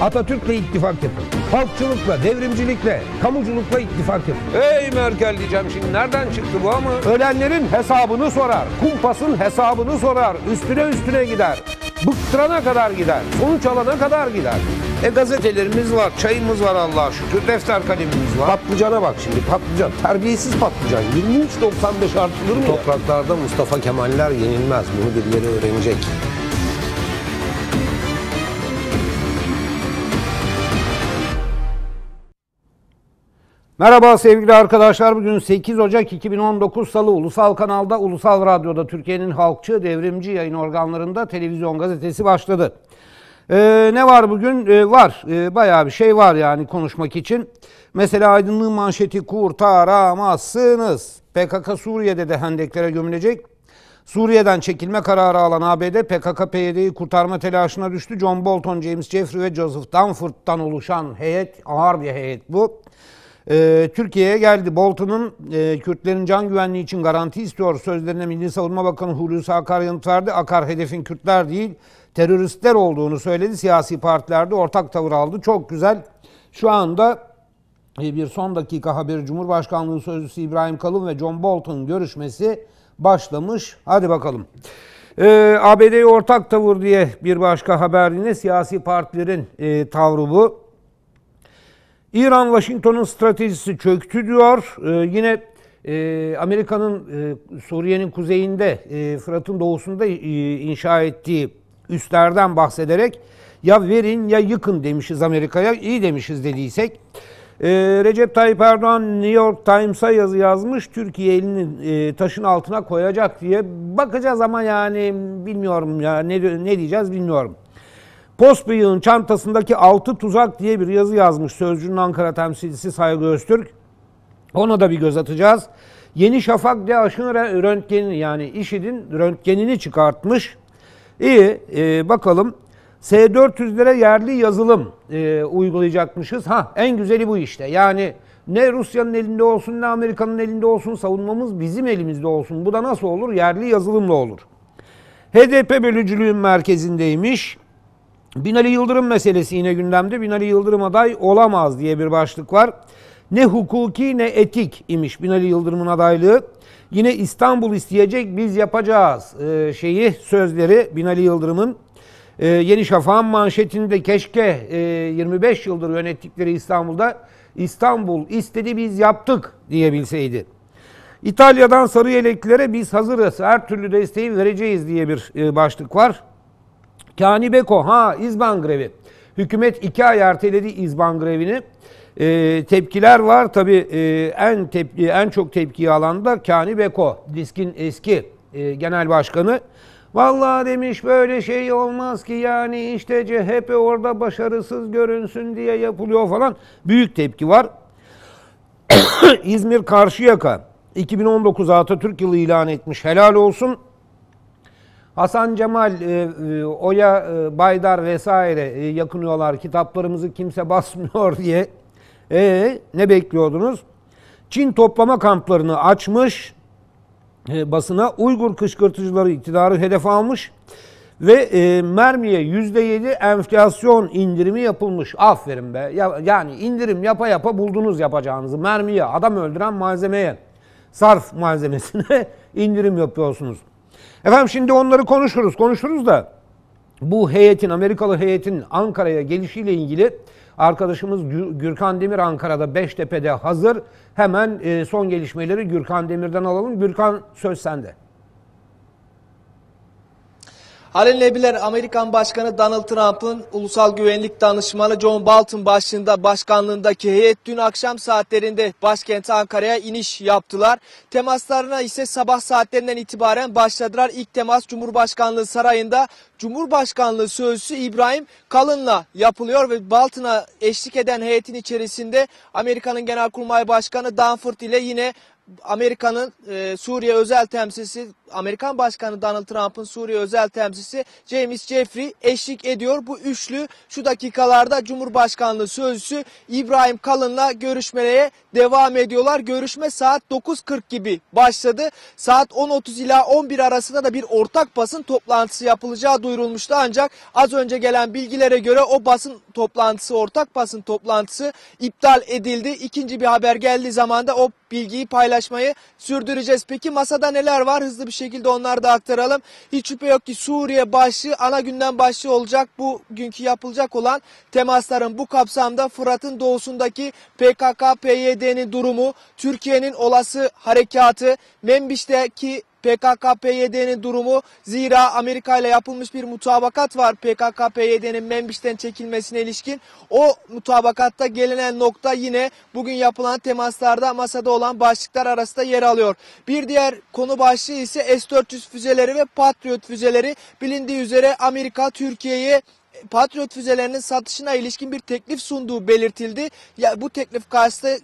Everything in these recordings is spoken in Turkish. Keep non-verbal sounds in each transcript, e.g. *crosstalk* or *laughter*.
Atatürk'le ittifak yapın. Halkçılıkla, devrimcilikle, kamuculukla ittifak yapın. Ey Merkel diyeceğim şimdi nereden çıktı bu ama? Ölenlerin hesabını sorar. Kumpasın hesabını sorar. Üstüne üstüne gider. Bıktırana kadar gider. Sonuç alana kadar gider. E gazetelerimiz var, çayımız var Allah'a şükür, defter kalemimiz var. Patlıcana bak şimdi, patlıcan. Terbiyesiz patlıcan. 23.95 artılır mı? Topraklarda Mustafa Kemaller yenilmez. Bunu birileri öğrenecek. Merhaba sevgili arkadaşlar. Bugün 8 Ocak 2019 Salı Ulusal Kanal'da, Ulusal Radyo'da Türkiye'nin halkçı, devrimci yayın organlarında televizyon gazetesi başladı. Ee, ne var bugün? Ee, var. Ee, bayağı bir şey var yani konuşmak için. Mesela aydınlığı manşeti kurtaramazsınız. PKK Suriye'de de hendeklere gömülecek. Suriye'den çekilme kararı alan ABD PKK-PYD'yi kurtarma telaşına düştü. John Bolton, James Jeffrey ve Joseph Dunford'dan oluşan heyet, ağır bir heyet bu. Ee, Türkiye'ye geldi. Bolton'un e, Kürtlerin can güvenliği için garanti istiyor sözlerine Milli Savunma Bakanı Hulusi Akar yanıt verdi. Akar hedefin Kürtler değil teröristler olduğunu söyledi. Siyasi partilerde ortak tavır aldı. Çok güzel. Şu anda e, bir son dakika haberi Cumhurbaşkanlığı Sözcüsü İbrahim Kalın ve John Bolton görüşmesi başlamış. Hadi bakalım. Ee, ABD'ye ortak tavır diye bir başka haber yine siyasi partilerin e, tavrı bu. İran Washington'un stratejisi çöktü diyor. Ee, yine e, Amerika'nın e, Suriye'nin kuzeyinde, e, Fırat'ın doğusunda e, inşa ettiği üslerden bahsederek ya verin ya yıkın demişiz Amerika'ya. İyi demişiz dediysek. Ee, Recep Tayyip Erdoğan New York Times'a yazı yazmış. Türkiye elini e, taşın altına koyacak diye. Bakacağız ama yani bilmiyorum ya ne, ne diyeceğiz bilmiyorum. Post bıyığın çantasındaki altı tuzak diye bir yazı yazmış Sözcü'nün Ankara temsilcisi Saygı Öztürk. Ona da bir göz atacağız. Yeni Şafak DAEŞ'ın röntgenini yani IŞİD'in röntgenini çıkartmış. İyi e, bakalım. S-400'lere yerli yazılım e, uygulayacakmışız. Ha en güzeli bu işte. Yani ne Rusya'nın elinde olsun ne Amerika'nın elinde olsun savunmamız bizim elimizde olsun. Bu da nasıl olur? Yerli yazılımla olur. HDP bölücülüğün merkezindeymiş. Binali Yıldırım meselesi yine gündemde. Binali Yıldırım aday olamaz diye bir başlık var. Ne hukuki ne etik imiş Binali Yıldırım'ın adaylığı. Yine İstanbul isteyecek biz yapacağız ee, şeyi sözleri Binali Yıldırım'ın. Ee, Yeni Şafak'ın manşetinde keşke e, 25 yıldır yönettikleri İstanbul'da İstanbul istedi biz yaptık diyebilseydi. İtalya'dan sarı yeleklilere biz hazırız her türlü desteği vereceğiz diye bir e, başlık var. Kani Beko, ha İzban grevi. Hükümet iki ay erteledi İzban grevini. Ee, tepkiler var tabi e, en tepki en çok tepkiyi alan da Kani Beko, Disk'in eski e, genel başkanı. Vallahi demiş böyle şey olmaz ki yani işte CHP orada başarısız görünsün diye yapılıyor falan. Büyük tepki var. *coughs* İzmir Karşıyaka 2019 Atatürk yılı ilan etmiş. Helal olsun. Hasan Cemal, e, e, Oya e, Baydar vesaire yakınıyorlar. Kitaplarımızı kimse *laughs* basmıyor diye. E, ne bekliyordunuz? Çin toplama kamplarını açmış. Basına Uygur kışkırtıcıları iktidarı hedef almış. Ve e, mermiye %7 enflasyon indirimi yapılmış. Aferin be. Ya, yani indirim yapa yapa buldunuz yapacağınızı. Mermiye, adam öldüren malzemeye, sarf malzemesine *laughs* indirim yapıyorsunuz. Efendim şimdi onları konuşuruz, konuşuruz da bu heyetin, Amerikalı heyetin Ankara'ya gelişiyle ilgili arkadaşımız Gürkan Demir Ankara'da Beştepe'de hazır. Hemen e, son gelişmeleri Gürkan Demir'den alalım. Gürkan söz sende. Halil Nebiler Amerikan Başkanı Donald Trump'ın Ulusal Güvenlik Danışmanı John Bolton başlığında başkanlığındaki heyet dün akşam saatlerinde başkent Ankara'ya iniş yaptılar. Temaslarına ise sabah saatlerinden itibaren başladılar. İlk temas Cumhurbaşkanlığı Sarayı'nda Cumhurbaşkanlığı Sözcüsü İbrahim Kalın'la yapılıyor ve Bolton'a eşlik eden heyetin içerisinde Amerika'nın Genelkurmay Başkanı Danford ile yine Amerika'nın e, Suriye özel temsilcisi Amerikan Başkanı Donald Trump'ın Suriye özel temsilcisi James Jeffrey eşlik ediyor. Bu üçlü şu dakikalarda Cumhurbaşkanlığı sözcüsü İbrahim Kalın'la görüşmeye devam ediyorlar. Görüşme saat 9.40 gibi başladı. Saat 10.30 ila 11 arasında da bir ortak basın toplantısı yapılacağı duyurulmuştu. Ancak az önce gelen bilgilere göre o basın toplantısı, ortak basın toplantısı iptal edildi. İkinci bir haber geldiği zaman da o bilgiyi paylaşmayı sürdüreceğiz. Peki masada neler var? Hızlı bir şekilde onları da aktaralım. Hiç şüphe yok ki Suriye başlığı ana gündem başlığı olacak. Bugünkü yapılacak olan temasların bu kapsamda Fırat'ın doğusundaki PKK-PYD'nin durumu, Türkiye'nin olası harekatı, Membiş'teki PKK-PYD'nin durumu zira Amerika ile yapılmış bir mutabakat var PKK-PYD'nin Membiş'ten çekilmesine ilişkin. O mutabakatta gelinen nokta yine bugün yapılan temaslarda masada olan başlıklar arasında yer alıyor. Bir diğer konu başlığı ise S-400 füzeleri ve Patriot füzeleri bilindiği üzere Amerika Türkiye'ye Patriot füzelerinin satışına ilişkin bir teklif sunduğu belirtildi. Ya bu teklif karşısında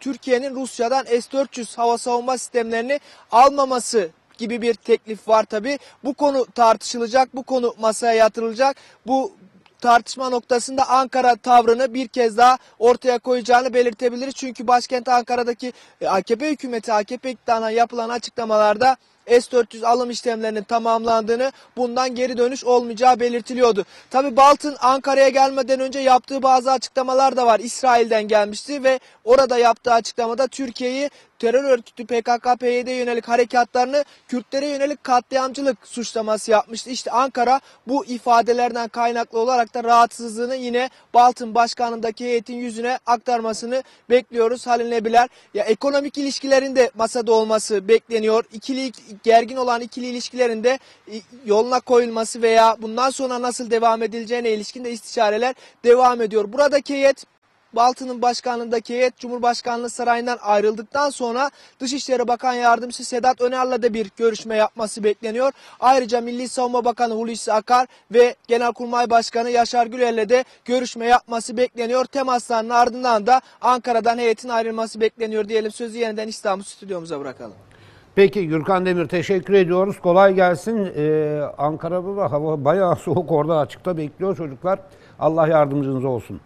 Türkiye'nin Rusya'dan S-400 hava savunma sistemlerini almaması gibi bir teklif var tabi. Bu konu tartışılacak, bu konu masaya yatırılacak. Bu tartışma noktasında Ankara tavrını bir kez daha ortaya koyacağını belirtebiliriz. Çünkü başkent Ankara'daki e, AKP hükümeti, AKP iktidarına yapılan açıklamalarda S-400 alım işlemlerinin tamamlandığını bundan geri dönüş olmayacağı belirtiliyordu. Tabi Balt'ın Ankara'ya gelmeden önce yaptığı bazı açıklamalar da var. İsrail'den gelmişti ve orada yaptığı açıklamada Türkiye'yi terör örgütü PKK-PYD yönelik harekatlarını Kürtlere yönelik katliamcılık suçlaması yapmıştı. İşte Ankara bu ifadelerden kaynaklı olarak da rahatsızlığını yine Balt'ın başkanındaki heyetin yüzüne aktarmasını bekliyoruz Halil Nebiler. Ya ekonomik ilişkilerin de masada olması bekleniyor. İkili gergin olan ikili ilişkilerinde yoluna koyulması veya bundan sonra nasıl devam edileceğine ilişkin de istişareler devam ediyor. Buradaki heyet Baltı'nın başkanlığındaki heyet Cumhurbaşkanlığı Sarayı'ndan ayrıldıktan sonra Dışişleri Bakan Yardımcısı Sedat Öner'le de bir görüşme yapması bekleniyor. Ayrıca Milli Savunma Bakanı Hulusi Akar ve Genelkurmay Başkanı Yaşar Güler'le de görüşme yapması bekleniyor. Temasların ardından da Ankara'dan heyetin ayrılması bekleniyor diyelim. Sözü yeniden İstanbul stüdyomuza bırakalım. Peki Gürkan Demir teşekkür ediyoruz. Kolay gelsin. Ee, Ankara'da da hava bayağı soğuk orada açıkta bekliyor çocuklar. Allah yardımcınız olsun.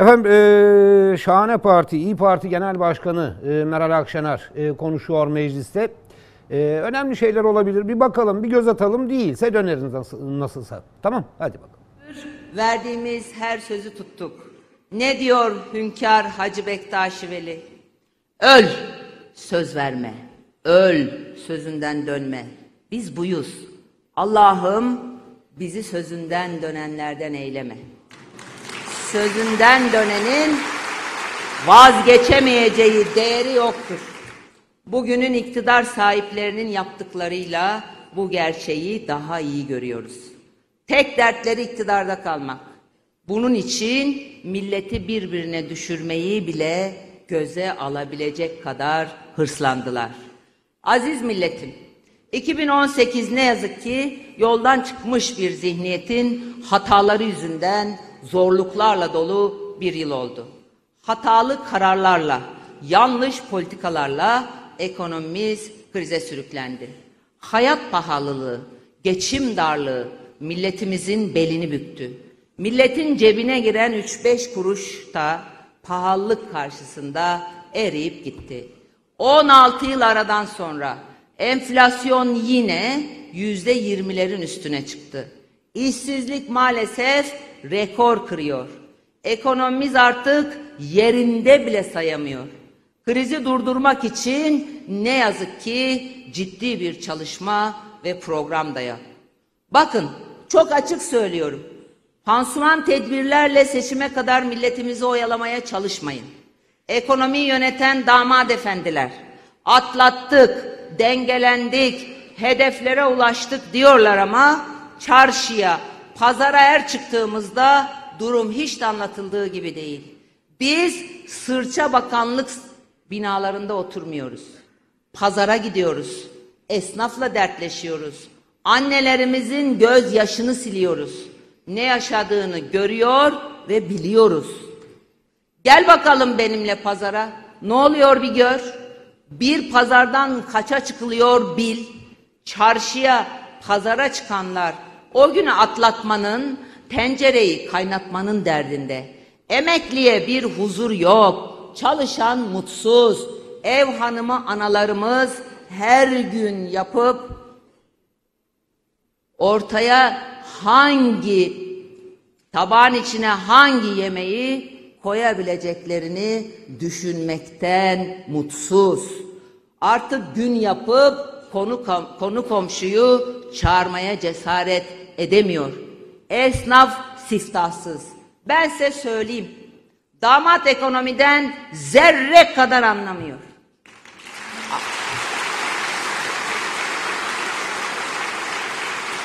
Efendim e, Şahane Parti, İyi Parti Genel Başkanı e, Meral Akşener e, konuşuyor mecliste. E, önemli şeyler olabilir. Bir bakalım, bir göz atalım. Değilse döneriz nasıl, nasılsa. Tamam, hadi bakalım. Verdiğimiz her sözü tuttuk. Ne diyor Hünkar Hacı Bektaşi Veli? Öl, söz verme. Öl, sözünden dönme. Biz buyuz. Allah'ım bizi sözünden dönenlerden eyleme sözünden dönenin vazgeçemeyeceği değeri yoktur. Bugünün iktidar sahiplerinin yaptıklarıyla bu gerçeği daha iyi görüyoruz. Tek dertleri iktidarda kalmak. Bunun için milleti birbirine düşürmeyi bile göze alabilecek kadar hırslandılar. Aziz milletim, 2018 ne yazık ki yoldan çıkmış bir zihniyetin hataları yüzünden zorluklarla dolu bir yıl oldu. Hatalı kararlarla, yanlış politikalarla ekonomimiz krize sürüklendi. Hayat pahalılığı, geçim darlığı milletimizin belini büktü. Milletin cebine giren 3-5 kuruş da pahalılık karşısında eriyip gitti. 16 yıl aradan sonra enflasyon yine yüzde yirmilerin üstüne çıktı. İşsizlik maalesef rekor kırıyor. Ekonomimiz artık yerinde bile sayamıyor. Krizi durdurmak için ne yazık ki ciddi bir çalışma ve program da. Bakın çok açık söylüyorum. Pansuman tedbirlerle seçime kadar milletimizi oyalamaya çalışmayın. Ekonomiyi yöneten damat efendiler. Atlattık, dengelendik, hedeflere ulaştık diyorlar ama çarşıya, pazara her çıktığımızda durum hiç de anlatıldığı gibi değil. Biz sırça bakanlık binalarında oturmuyoruz. Pazara gidiyoruz. Esnafla dertleşiyoruz. Annelerimizin göz yaşını siliyoruz. Ne yaşadığını görüyor ve biliyoruz. Gel bakalım benimle pazara. Ne oluyor bir gör. Bir pazardan kaça çıkılıyor bil. Çarşıya, pazara çıkanlar o günü atlatmanın, tencereyi kaynatmanın derdinde. Emekliye bir huzur yok. Çalışan mutsuz. Ev hanımı analarımız her gün yapıp ortaya hangi tabağın içine hangi yemeği koyabileceklerini düşünmekten mutsuz. Artık gün yapıp konu, konu komşuyu çağırmaya cesaret edemiyor. Esnaf siftahsız. Ben size söyleyeyim. Damat ekonomiden zerre kadar anlamıyor.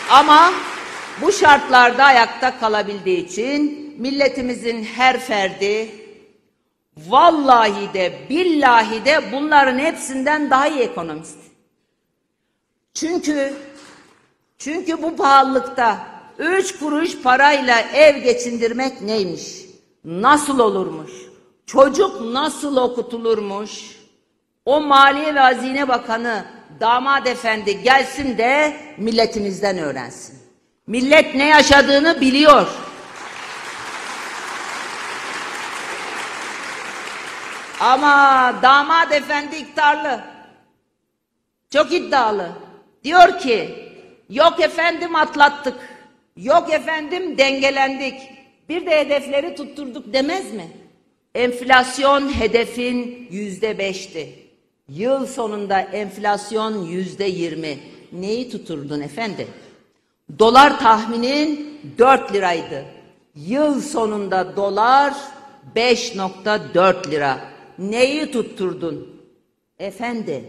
Ama bu şartlarda ayakta kalabildiği için milletimizin her ferdi vallahi de billahi de bunların hepsinden daha iyi ekonomist. Çünkü çünkü bu pahalılıkta üç kuruş parayla ev geçindirmek neymiş? Nasıl olurmuş? Çocuk nasıl okutulurmuş? O Maliye ve Hazine Bakanı damat efendi gelsin de milletimizden öğrensin. Millet ne yaşadığını biliyor. Ama damat efendi iktidarlı. Çok iddialı. Diyor ki yok efendim atlattık. Yok efendim dengelendik. Bir de hedefleri tutturduk demez mi? Enflasyon hedefin yüzde beşti. Yıl sonunda enflasyon yüzde yirmi. Neyi tuturdun efendi? Dolar tahminin 4 liraydı. Yıl sonunda dolar 5.4 lira. Neyi tutturdun? Efendi,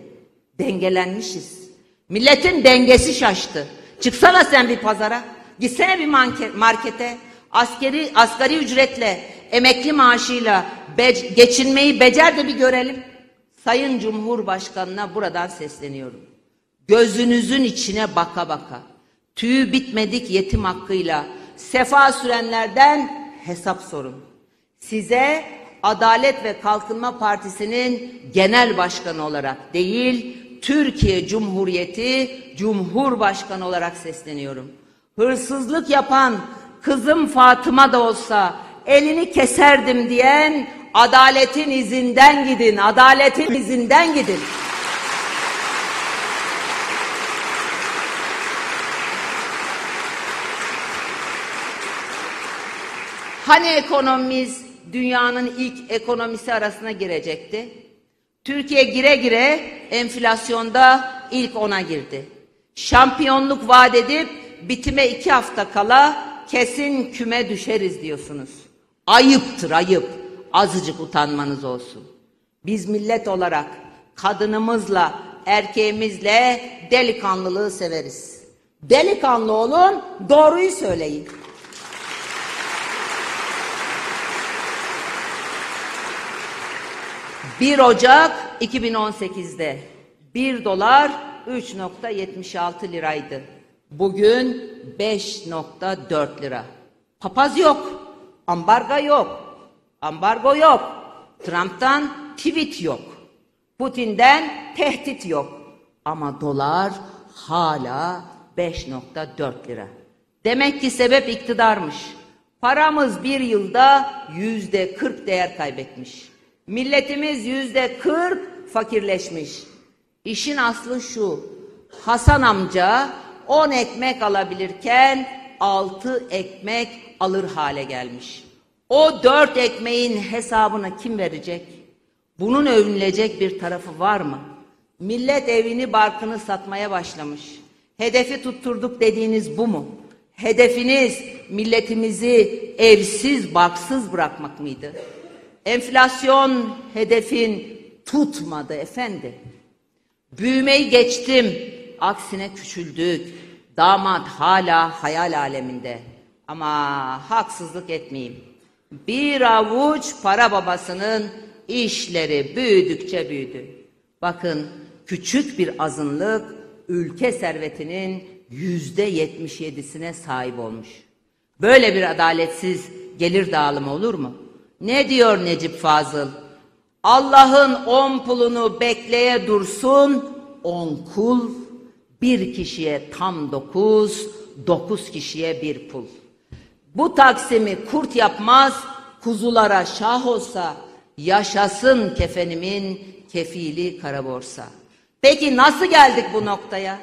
dengelenmişiz. Milletin dengesi şaştı. Çıksana sen bir pazara. Gitsene bir markete. Askeri, asgari ücretle, emekli maaşıyla be geçinmeyi becer de bir görelim. Sayın Cumhurbaşkanına buradan sesleniyorum. Gözünüzün içine baka baka, tüyü bitmedik yetim hakkıyla sefa sürenlerden hesap sorun. Size Adalet ve Kalkınma Partisi'nin genel başkanı olarak değil, Türkiye Cumhuriyeti Cumhurbaşkanı olarak sesleniyorum. Hırsızlık yapan kızım Fatıma da olsa elini keserdim diyen adaletin izinden gidin, adaletin izinden gidin. Hani ekonomimiz dünyanın ilk ekonomisi arasına girecekti? Türkiye gire gire enflasyonda ilk ona girdi. Şampiyonluk vaat edip bitime iki hafta kala kesin küme düşeriz diyorsunuz. Ayıptır ayıp. Azıcık utanmanız olsun. Biz millet olarak kadınımızla, erkeğimizle delikanlılığı severiz. Delikanlı olun, doğruyu söyleyin. Bir Ocak 2018'de 1 dolar 3.76 liraydı. Bugün 5.4 lira. Papaz yok, ambargo yok, ambargo yok. Trump'tan tweet yok. Putin'den tehdit yok. Ama dolar hala 5.4 lira. Demek ki sebep iktidarmış. Paramız bir yılda yüzde 40 değer kaybetmiş. Milletimiz yüzde 40 fakirleşmiş. İşin aslı şu. Hasan amca 10 ekmek alabilirken 6 ekmek alır hale gelmiş. O 4 ekmeğin hesabını kim verecek? Bunun övünülecek bir tarafı var mı? Millet evini barkını satmaya başlamış. Hedefi tutturduk dediğiniz bu mu? Hedefiniz milletimizi evsiz barksız bırakmak mıydı? Enflasyon hedefin tutmadı efendi. Büyümeyi geçtim. Aksine küçüldük. Damat hala hayal aleminde. Ama haksızlık etmeyeyim. Bir avuç para babasının işleri büyüdükçe büyüdü. Bakın küçük bir azınlık ülke servetinin yüzde yetmiş yedisine sahip olmuş. Böyle bir adaletsiz gelir dağılımı olur mu? Ne diyor Necip Fazıl? Allah'ın on pulunu bekleye dursun, on kul, bir kişiye tam dokuz, dokuz kişiye bir pul. Bu taksimi kurt yapmaz, kuzulara şah olsa, yaşasın kefenimin kefili kara borsa. Peki nasıl geldik bu noktaya?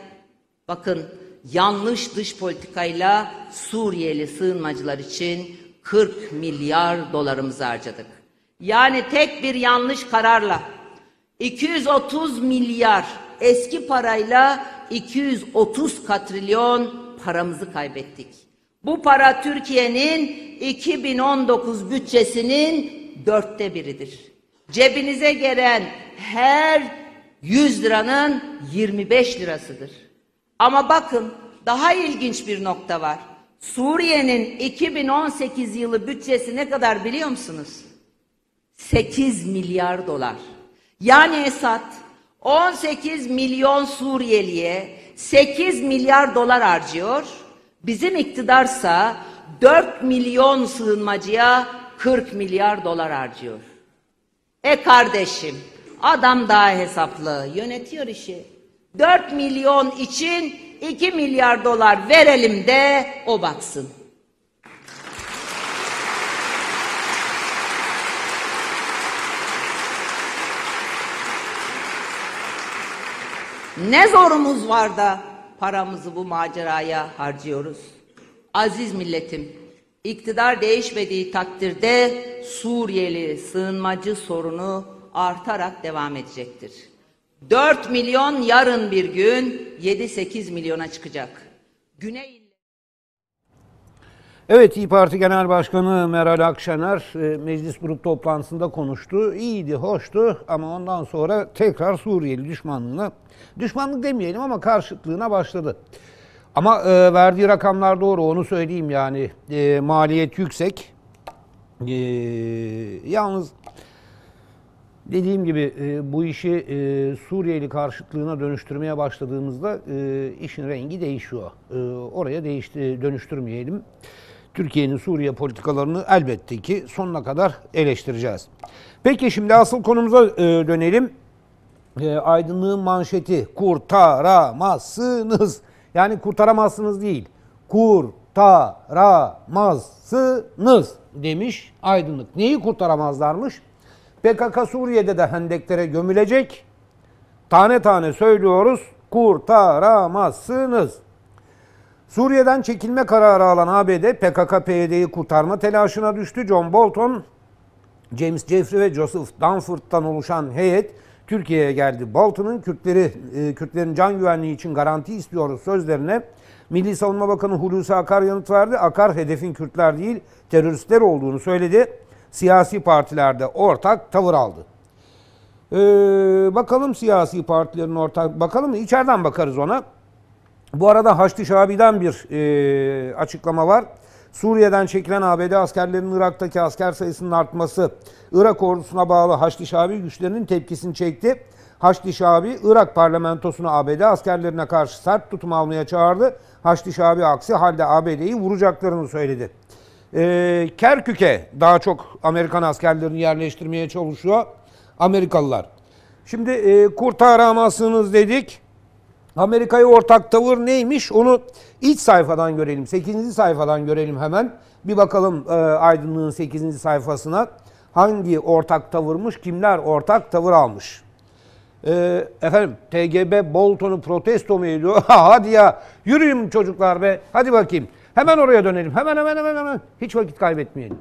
Bakın yanlış dış politikayla Suriyeli sığınmacılar için 40 milyar dolarımızı harcadık. Yani tek bir yanlış kararla 230 milyar eski parayla 230 katrilyon paramızı kaybettik. Bu para Türkiye'nin 2019 bütçesinin dörtte biridir. Cebinize gelen her 100 liranın 25 lirasıdır. Ama bakın daha ilginç bir nokta var. Suriye'nin 2018 yılı bütçesi ne kadar biliyor musunuz? 8 milyar dolar. Yani Esad 18 milyon Suriyeliye 8 milyar dolar harcıyor. Bizim iktidarsa 4 milyon sığınmacıya 40 milyar dolar harcıyor. E kardeşim, adam daha hesaplı, yönetiyor işi. 4 milyon için 2 milyar dolar verelim de o baksın. Ne zorumuz var da paramızı bu maceraya harcıyoruz? Aziz milletim, iktidar değişmediği takdirde Suriyeli sığınmacı sorunu artarak devam edecektir. 4 milyon yarın bir gün 7-8 milyona çıkacak. Güney Evet İyi Parti Genel Başkanı Meral Akşener e, meclis grup toplantısında konuştu. İyiydi, hoştu ama ondan sonra tekrar Suriyeli düşmanlığına, düşmanlık demeyelim ama karşıtlığına başladı. Ama e, verdiği rakamlar doğru onu söyleyeyim yani E, maliyet yüksek. E, yalnız dediğim gibi e, bu işi e, Suriyeli karşıtlığına dönüştürmeye başladığımızda e, işin rengi değişiyor. E, oraya değişti, dönüştürmeyelim. Türkiye'nin Suriye politikalarını elbette ki sonuna kadar eleştireceğiz. Peki şimdi asıl konumuza e, dönelim. E, aydınlığın manşeti kurtaramazsınız. Yani kurtaramazsınız değil. Kurtaramazsınız demiş aydınlık. Neyi kurtaramazlarmış? PKK Suriye'de de hendeklere gömülecek. Tane tane söylüyoruz. Kurtaramazsınız. Suriye'den çekilme kararı alan ABD PKK-PYD'yi kurtarma telaşına düştü. John Bolton, James Jeffrey ve Joseph Dunford'dan oluşan heyet Türkiye'ye geldi. Bolton'un Kürtleri, e, Kürtlerin can güvenliği için garanti istiyoruz sözlerine Milli Savunma Bakanı Hulusi Akar yanıt verdi. Akar hedefin Kürtler değil teröristler olduğunu söyledi. Siyasi partilerde ortak tavır aldı. Ee, bakalım siyasi partilerin ortak bakalım? İçeriden bakarız ona. Bu arada Haçlı Şabi'den bir e, açıklama var. Suriye'den çekilen ABD askerlerinin Irak'taki asker sayısının artması Irak ordusuna bağlı Haçlı Şabi güçlerinin tepkisini çekti. Haçlı Şabi Irak parlamentosunu ABD askerlerine karşı sert tutum almaya çağırdı. Haçlı Şabi aksi halde ABD'yi vuracaklarını söyledi. E, Kerkük'e daha çok Amerikan askerlerini yerleştirmeye çalışıyor Amerikalılar. Şimdi e, kurtaramazsınız dedik. Amerika'ya ortak tavır neymiş? Onu iç sayfadan görelim. 8. sayfadan görelim hemen. Bir bakalım e, Aydınlığın 8. sayfasına. Hangi ortak tavırmış, kimler ortak tavır almış? E, efendim TGB Bolton'u protesto mu ediyor? *laughs* Hadi ya yürüyün çocuklar be. Hadi bakayım. Hemen oraya dönelim. Hemen hemen hemen hemen. Hiç vakit kaybetmeyelim.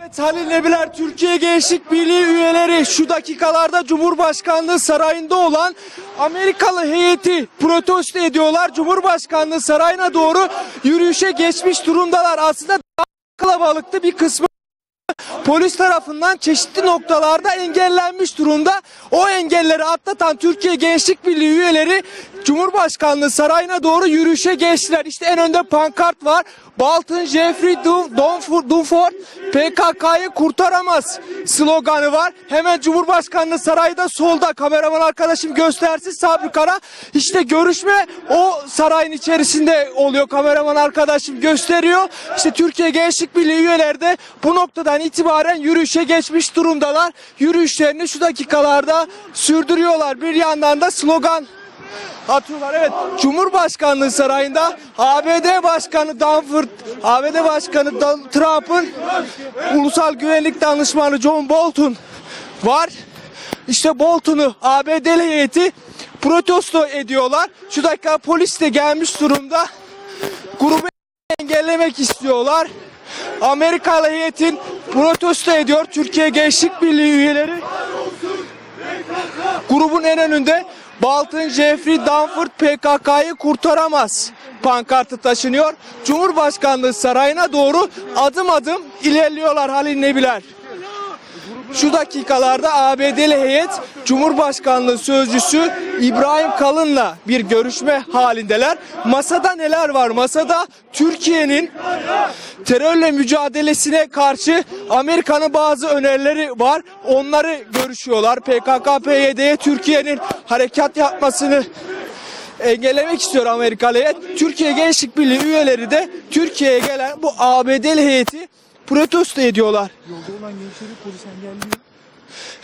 Evet Halil Nebiler Türkiye Gençlik Birliği üyeleri şu dakikalarda Cumhurbaşkanlığı sarayında olan Amerikalı heyeti protesto ediyorlar. Cumhurbaşkanlığı sarayına doğru yürüyüşe geçmiş durumdalar. Aslında daha kalabalıktı bir kısmı polis tarafından çeşitli noktalarda engellenmiş durumda. O engelleri atlatan Türkiye Gençlik Birliği üyeleri Cumhurbaşkanlığı sarayına doğru yürüyüşe geçtiler. İşte en önde pankart var. Baltın Jeffrey Dun- Dunford, PKK'yı kurtaramaz sloganı var. Hemen Cumhurbaşkanlığı sarayı da solda kameraman arkadaşım göstersin Sabri Kara. İşte görüşme o sarayın içerisinde oluyor kameraman arkadaşım gösteriyor. İşte Türkiye Gençlik Birliği üyeleri de bu noktadan itibaren yürüyüşe geçmiş durumdalar. Yürüyüşlerini şu dakikalarda sürdürüyorlar. Bir yandan da slogan atıyorlar. Evet Cumhurbaşkanlığı sarayında ABD Başkanı Danford, ABD Başkanı Trump'ın Ulusal Güvenlik Danışmanı John Bolton var. İşte Bolton'u ABD'li heyeti protesto ediyorlar. Şu dakika polis de gelmiş durumda. Grubu engellemek istiyorlar. Amerikalı heyetin protesto ediyor. Türkiye Gençlik Birliği üyeleri grubun en önünde Baltın Jeffrey Danford PKK'yı kurtaramaz pankartı taşınıyor. Cumhurbaşkanlığı sarayına doğru adım adım ilerliyorlar Halil Nebiler. Şu dakikalarda ABD'li heyet Cumhurbaşkanlığı sözcüsü İbrahim Kalın'la bir görüşme halindeler. Masada neler var? Masada Türkiye'nin terörle mücadelesine karşı Amerika'nın bazı önerileri var. Onları görüşüyorlar. PKK-PYD'ye Türkiye'nin harekat yapmasını engellemek istiyor Amerikalı heyet. Türkiye Gençlik Birliği üyeleri de Türkiye'ye gelen bu ABD'li heyeti protesto ediyorlar.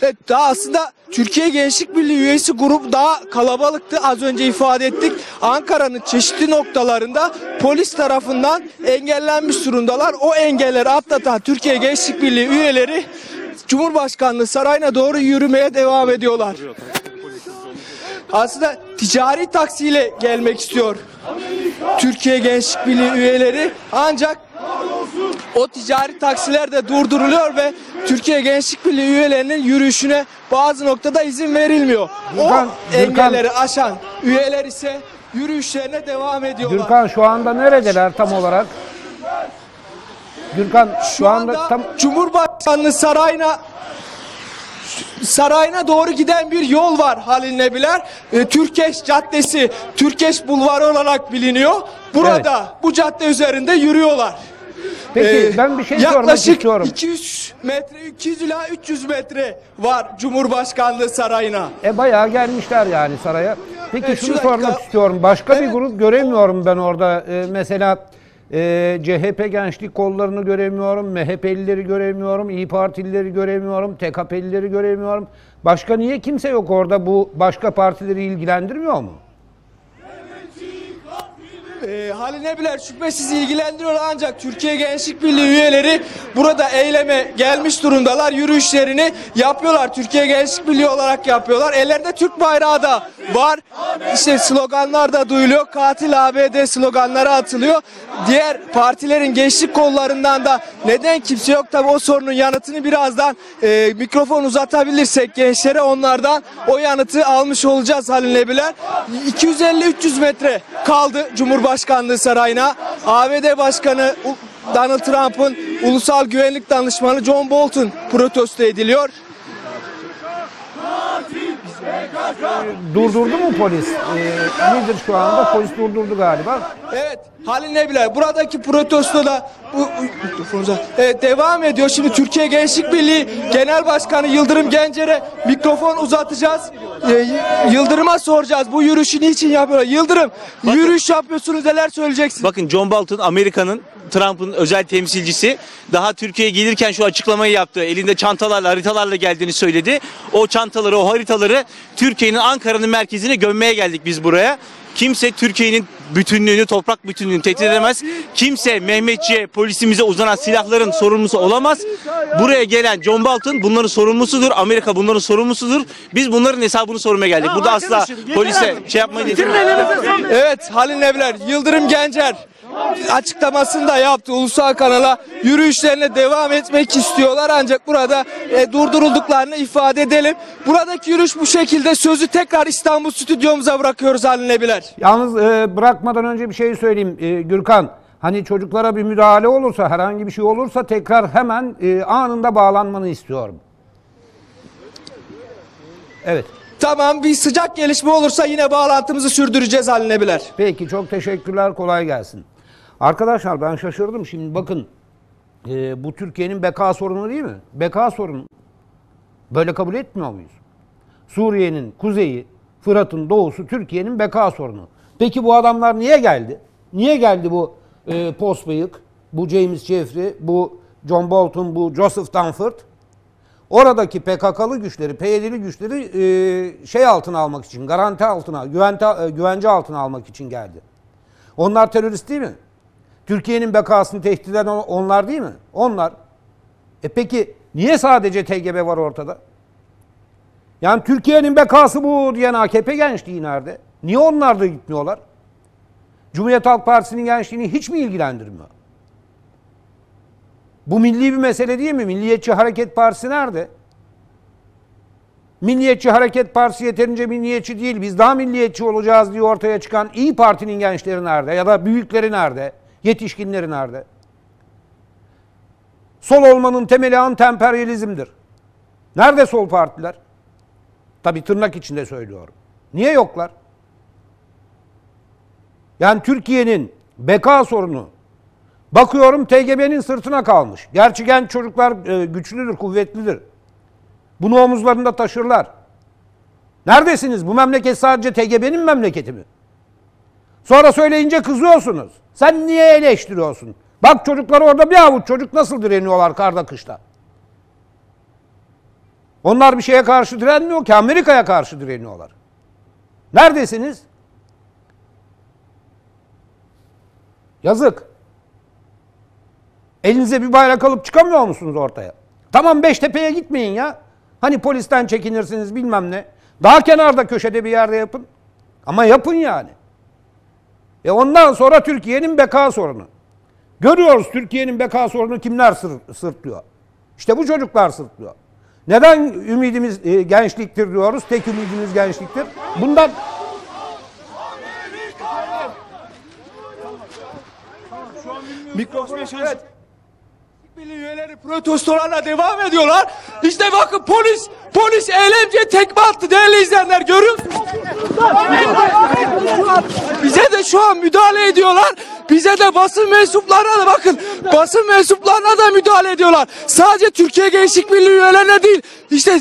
Evet daha aslında Türkiye Gençlik Birliği üyesi grup daha kalabalıktı. Az önce ifade ettik. Ankara'nın çeşitli noktalarında polis tarafından engellenmiş durumdalar. O engelleri atlatan Türkiye Gençlik Birliği üyeleri Cumhurbaşkanlığı sarayına doğru yürümeye devam ediyorlar. Aslında ticari taksiyle gelmek istiyor. Türkiye Gençlik Birliği üyeleri ancak o ticari taksiler de durduruluyor ve Türkiye Gençlik Birliği üyelerinin yürüyüşüne bazı noktada izin verilmiyor. O Gürkan, Gürkan. engelleri aşan üyeler ise yürüyüşlerine devam ediyorlar. Gürkan şu anda neredeler tam olarak? Gürkan şu, Şu anda, anda tam Cumhurbaşkanlığı sarayına sarayına doğru giden bir yol var Halil Nebiler. Ee, Türkeş Caddesi, Türkeş Bulvarı olarak biliniyor. Burada bu cadde üzerinde yürüyorlar. Peki Ee, ben bir şey sormak yaklaşık istiyorum. 200 metre, 200 ila 300 metre var Cumhurbaşkanlığı sarayına. E bayağı gelmişler yani saraya. Peki Evet, şunu şu sormak dakika- istiyorum. Başka bir Evet. grup göremiyorum ben orada. E, mesela e, CHP gençlik kollarını göremiyorum. MHP'lileri göremiyorum. İyi Partilileri göremiyorum. TKP'lileri göremiyorum. Başka niye kimse yok orada? Bu başka partileri ilgilendirmiyor mu? Ee, Halil Nebiler şüphesiz ilgilendiriyor ancak Türkiye Gençlik Birliği üyeleri burada eyleme gelmiş durumdalar. Yürüyüşlerini yapıyorlar. Türkiye Gençlik Birliği olarak yapıyorlar. Ellerinde Türk bayrağı da var. İşte sloganlar da duyuluyor. Katil ABD sloganları atılıyor. Diğer partilerin gençlik kollarından da neden kimse yok tabi o sorunun yanıtını birazdan e, mikrofon uzatabilirsek gençlere onlardan o yanıtı almış olacağız Halil Nebiler. 250-300 metre kaldı Cumhurbaşkanlığı sarayına. ABD Başkanı Donald Trump'ın Ulusal Güvenlik Danışmanı John Bolton protesto ediliyor. Durdurdu mu polis? E, nedir şu anda? Polis durdurdu galiba. Evet Halil Nebiler buradaki protesto da bu, evet, devam ediyor. Şimdi Türkiye Gençlik Birliği Genel Başkanı Yıldırım Gencer'e mikrofon uzatacağız. Y- Yıldırım'a soracağız bu yürüyüşü niçin yapıyorlar? Yıldırım yürüyüş yapıyorsunuz neler söyleyeceksiniz? Bakın John Bolton Amerika'nın Trump'ın özel temsilcisi daha Türkiye'ye gelirken şu açıklamayı yaptı. Elinde çantalarla haritalarla geldiğini söyledi. O çantaları o haritaları Türkiye'nin Ankara'nın merkezine gömmeye geldik biz buraya. Kimse Türkiye'nin bütünlüğünü, toprak bütünlüğünü tehdit edemez. Kimse Mehmetçi'ye, polisimize uzanan silahların sorumlusu olamaz. Buraya gelen John Bolton bunların sorumlusudur. Amerika bunların sorumlusudur. Biz bunların hesabını sormaya geldik. Burada asla polise şey yapmayı Evet Halil Nebiler Yıldırım Gencer açıklamasını da yaptı ulusal kanala yürüyüşlerine devam etmek istiyorlar ancak burada e, durdurulduklarını ifade edelim. Buradaki yürüyüş bu şekilde sözü tekrar İstanbul stüdyomuza bırakıyoruz Halil Nebiler. Yalnız e, bırakmadan önce bir şey söyleyeyim e, Gürkan. Hani çocuklara bir müdahale olursa, herhangi bir şey olursa tekrar hemen e, anında bağlanmanı istiyorum. Evet. Tamam bir sıcak gelişme olursa yine bağlantımızı sürdüreceğiz Halil Nebiler. Peki çok teşekkürler. Kolay gelsin. Arkadaşlar ben şaşırdım. Şimdi bakın e, bu Türkiye'nin beka sorunu değil mi? Beka sorunu. Böyle kabul etmiyor muyuz? Suriye'nin kuzeyi, Fırat'ın doğusu Türkiye'nin beka sorunu. Peki bu adamlar niye geldi? Niye geldi bu e, post bıyık, bu James Jeffrey, bu John Bolton bu Joseph Dunford oradaki PKK'lı güçleri, PYD'li güçleri e, şey altına almak için, garanti altına, güvente, e, güvence altına almak için geldi. Onlar terörist değil mi? Türkiye'nin bekasını tehdit eden on- onlar değil mi? Onlar. E peki niye sadece TGB var ortada? Yani Türkiye'nin bekası bu diyen AKP gençliği nerede? Niye onlar da gitmiyorlar? Cumhuriyet Halk Partisi'nin gençliğini hiç mi ilgilendirmiyor? Bu milli bir mesele değil mi? Milliyetçi Hareket Partisi nerede? Milliyetçi Hareket Partisi yeterince milliyetçi değil. Biz daha milliyetçi olacağız diye ortaya çıkan İyi Parti'nin gençleri nerede? Ya da büyükleri nerede? Yetişkinleri nerede? Sol olmanın temeli anti-emperyalizmdir. Nerede sol partiler? Tabii tırnak içinde söylüyorum. Niye yoklar? Yani Türkiye'nin beka sorunu bakıyorum TGB'nin sırtına kalmış. Gerçi genç çocuklar e, güçlüdür, kuvvetlidir. Bunu omuzlarında taşırlar. Neredesiniz? Bu memleket sadece TGB'nin memleketi mi? Sonra söyleyince kızıyorsunuz. Sen niye eleştiriyorsun? Bak çocuklar orada bir avuç çocuk nasıl direniyorlar karda kışta. Onlar bir şeye karşı direnmiyor ki Amerika'ya karşı direniyorlar. Neredesiniz? Yazık. Elinize bir bayrak alıp çıkamıyor musunuz ortaya? Tamam Beştepe'ye gitmeyin ya. Hani polisten çekinirsiniz bilmem ne. Daha kenarda köşede bir yerde yapın. Ama yapın yani. E ondan sonra Türkiye'nin beka sorunu. Görüyoruz Türkiye'nin beka sorunu kimler sır, sırtlıyor. İşte bu çocuklar sırtlıyor. Neden ümidimiz e, gençliktir diyoruz? Tek ümidimiz gençliktir. Bundan Mikrofon şans. Birliği üyeleri protestolarla devam ediyorlar. İşte bakın polis, polis eylemciye tekme attı değerli izleyenler görüyor? Bize de şu an müdahale ediyorlar. Bize de basın mensuplarına da bakın basın mensuplarına da müdahale ediyorlar. Sadece Türkiye Gençlik Birliği üyelerine değil. İşte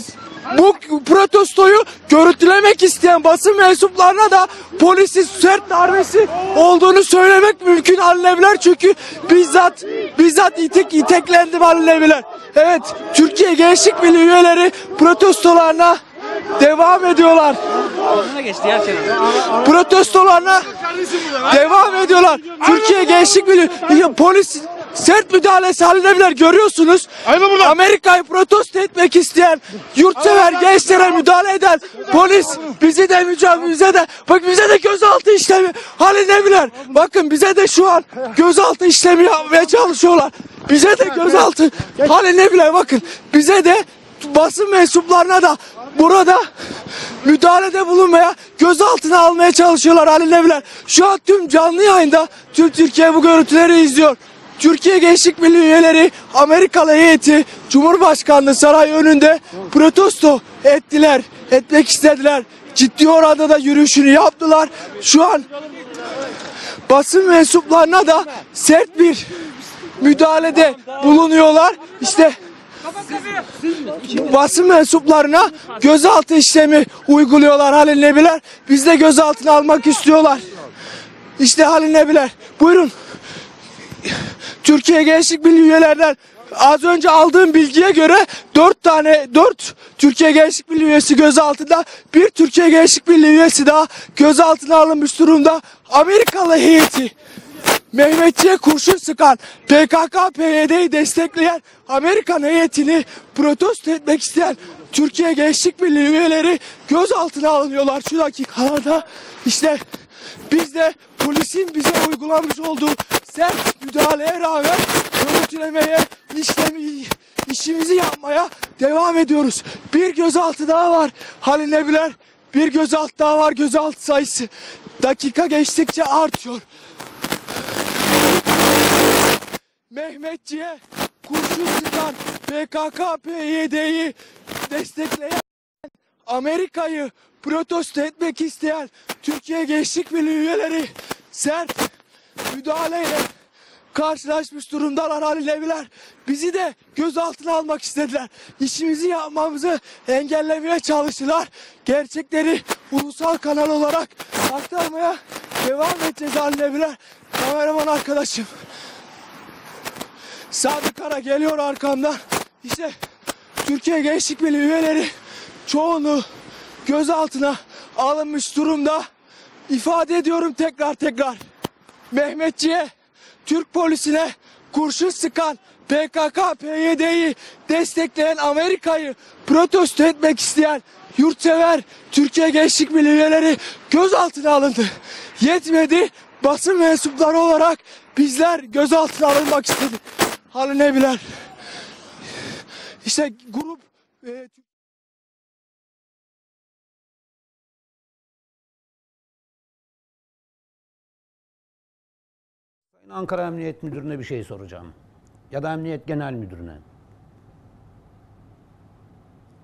bu protestoyu görüntülemek isteyen basın mensuplarına da polisin sert darbesi olduğunu söylemek mümkün Halil çünkü bizzat bizzat itek iteklendi Halil Evet Türkiye Gençlik Birliği üyeleri protestolarına devam ediyorlar. Protestolarına devam ediyorlar. Türkiye Gençlik Birliği polis sert müdahalesi haline görüyorsunuz. Amerika'yı protesto etmek isteyen yurtsever gençlere müdahale eden polis bizi de mücadele bize de bak bize de gözaltı işlemi haline biler. Bakın bize de şu an gözaltı işlemi yapmaya çalışıyorlar. Bize de gözaltı haline bile bakın bize de basın mensuplarına da burada müdahalede bulunmaya gözaltına almaya çalışıyorlar Halil Evler. Şu an tüm canlı yayında tüm Türkiye bu görüntüleri izliyor. Türkiye Gençlik Birliği üyeleri Amerikalı heyeti Cumhurbaşkanlığı sarayı önünde protesto ettiler, etmek istediler. Ciddi oranda da yürüyüşünü yaptılar. Şu an basın mensuplarına da sert bir müdahalede bulunuyorlar. İşte basın mensuplarına gözaltı işlemi uyguluyorlar Halil Nebiler. Biz de gözaltına almak istiyorlar. İşte Halil Nebiler. Buyurun. Türkiye Gençlik Birliği üyelerden az önce aldığım bilgiye göre dört tane dört Türkiye Gençlik Birliği üyesi gözaltında bir Türkiye Gençlik Birliği üyesi daha gözaltına alınmış durumda. Amerikalı heyeti Mehmetçiğe kurşun sıkan PKK PYD'yi destekleyen Amerikan heyetini protesto etmek isteyen Türkiye Gençlik Birliği üyeleri gözaltına alınıyorlar şu dakikalarda. İşte biz de polisin bize uygulamış olduğu sert müdahaleye rağmen görüntülemeye, işlemi, işimizi yapmaya devam ediyoruz. Bir gözaltı daha var Halil Nebiler. Bir gözaltı daha var gözaltı sayısı. Dakika geçtikçe artıyor. Mehmetçiğe kurşun sıkan PKK PYD'yi destekleyen Amerika'yı protesto etmek isteyen Türkiye Gençlik Birliği üyeleri sert müdahaleyle karşılaşmış durumdalar Halil Evler. Bizi de gözaltına almak istediler. İşimizi yapmamızı engellemeye çalıştılar. Gerçekleri ulusal kanal olarak aktarmaya devam edeceğiz Halil Evler. Kameraman arkadaşım. Sadık Kara geliyor arkamdan. İşte Türkiye Gençlik Birliği üyeleri çoğunluğu gözaltına alınmış durumda. İfade ediyorum tekrar tekrar. Mehmetçiğe, Türk polisine kurşun sıkan PKK, PYD'yi destekleyen Amerika'yı protesto etmek isteyen yurtsever Türkiye Gençlik Birliği üyeleri gözaltına alındı. Yetmedi basın mensupları olarak bizler gözaltına alınmak istedi. Halı ne biler. İşte grup e, Ankara Emniyet Müdürü'ne bir şey soracağım. Ya da Emniyet Genel Müdürü'ne.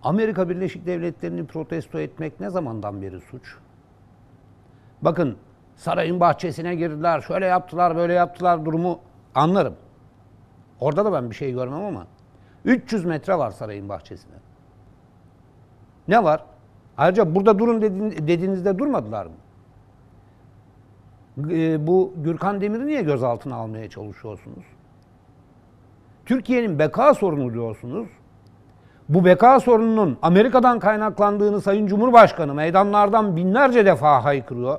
Amerika Birleşik Devletleri'ni protesto etmek ne zamandan beri suç? Bakın sarayın bahçesine girdiler, şöyle yaptılar, böyle yaptılar durumu anlarım. Orada da ben bir şey görmem ama 300 metre var sarayın bahçesine. Ne var? Ayrıca burada durun dediğin- dediğinizde durmadılar mı? E, bu Gürkan Demir'i niye gözaltına almaya çalışıyorsunuz? Türkiye'nin beka sorunu diyorsunuz. Bu beka sorununun Amerika'dan kaynaklandığını Sayın Cumhurbaşkanı meydanlardan binlerce defa haykırıyor.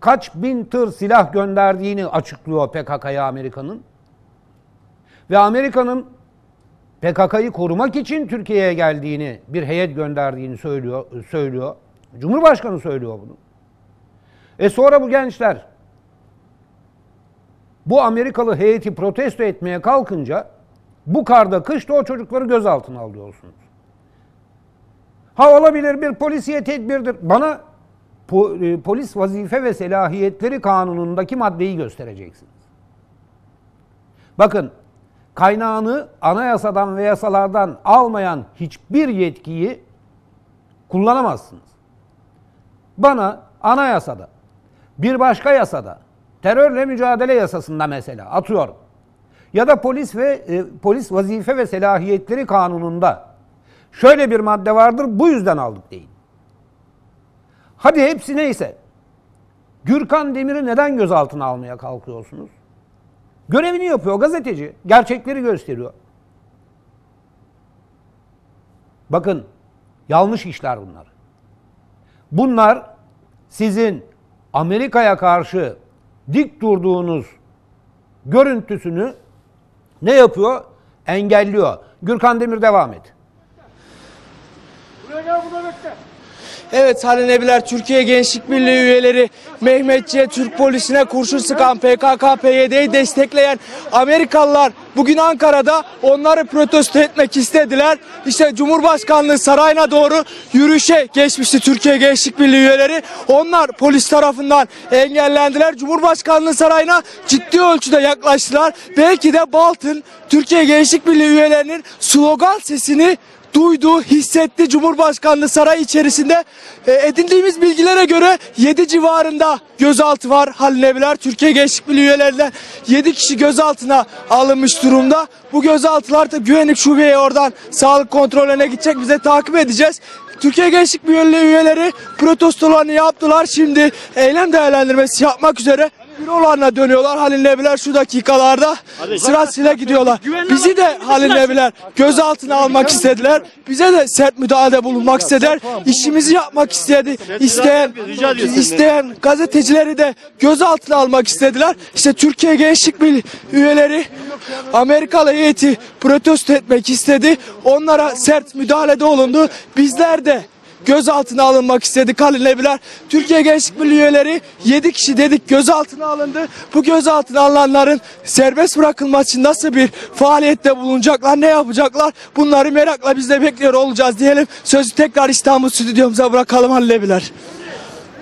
Kaç bin tır silah gönderdiğini açıklıyor PKK'ya Amerika'nın. Ve Amerika'nın PKK'yı korumak için Türkiye'ye geldiğini, bir heyet gönderdiğini söylüyor, söylüyor. Cumhurbaşkanı söylüyor bunu. E sonra bu gençler bu Amerikalı heyeti protesto etmeye kalkınca bu karda kışta o çocukları gözaltına alıyorsunuz. Ha olabilir bir polisiye tedbirdir. Bana e, polis vazife ve selahiyetleri kanunundaki maddeyi göstereceksiniz. Bakın kaynağını anayasadan ve yasalardan almayan hiçbir yetkiyi kullanamazsınız. Bana anayasada, bir başka yasada, terörle mücadele yasasında mesela atıyorum. Ya da polis ve e, polis vazife ve selahiyetleri kanununda şöyle bir madde vardır bu yüzden aldık deyin. Hadi hepsi neyse. Gürkan Demir'i neden gözaltına almaya kalkıyorsunuz? Görevini yapıyor gazeteci. Gerçekleri gösteriyor. Bakın yanlış işler bunlar. Bunlar sizin Amerika'ya karşı dik durduğunuz görüntüsünü ne yapıyor? Engelliyor. Gürkan Demir devam et. Evet Halil Nebiler Türkiye Gençlik Birliği üyeleri Mehmetçiğe Türk polisine kurşun sıkan PKK PYD'yi destekleyen Amerikalılar bugün Ankara'da onları protesto etmek istediler. İşte Cumhurbaşkanlığı sarayına doğru yürüyüşe geçmişti Türkiye Gençlik Birliği üyeleri. Onlar polis tarafından engellendiler. Cumhurbaşkanlığı sarayına ciddi ölçüde yaklaştılar. Belki de Baltın Türkiye Gençlik Birliği üyelerinin slogan sesini duydu, hissetti Cumhurbaşkanlığı saray içerisinde. E, edindiğimiz bilgilere göre 7 civarında gözaltı var Halil Evler. Türkiye Gençlik Birliği üyelerinden 7 kişi gözaltına alınmış durumda. Bu gözaltılar da güvenlik şubeye oradan sağlık kontrolüne gidecek. Bize takip edeceğiz. Türkiye Gençlik Birliği üyeleri protestolarını yaptılar. Şimdi eylem değerlendirmesi yapmak üzere bürolarına dönüyorlar. Halil Nebiler şu dakikalarda sırasıyla gidiyorlar. Bizi de Halil Nebiler gözaltına almak istediler. Bize de sert müdahalede bulunmak istediler. İşimizi yapmak istedi. İsteyen, isteyen gazetecileri de gözaltına almak istediler. İşte Türkiye Gençlik Birliği üyeleri Amerikalı heyeti protesto etmek istedi. Onlara sert müdahalede olundu. Bizler de gözaltına alınmak istedik Halil. Türkiye Gençlik Birliği üyeleri 7 kişi dedik gözaltına alındı. Bu gözaltına alınanların serbest bırakılması için nasıl bir faaliyette bulunacaklar, ne yapacaklar? Bunları merakla biz de bekliyor olacağız diyelim. Sözü tekrar İstanbul stüdyomuza bırakalım Halil.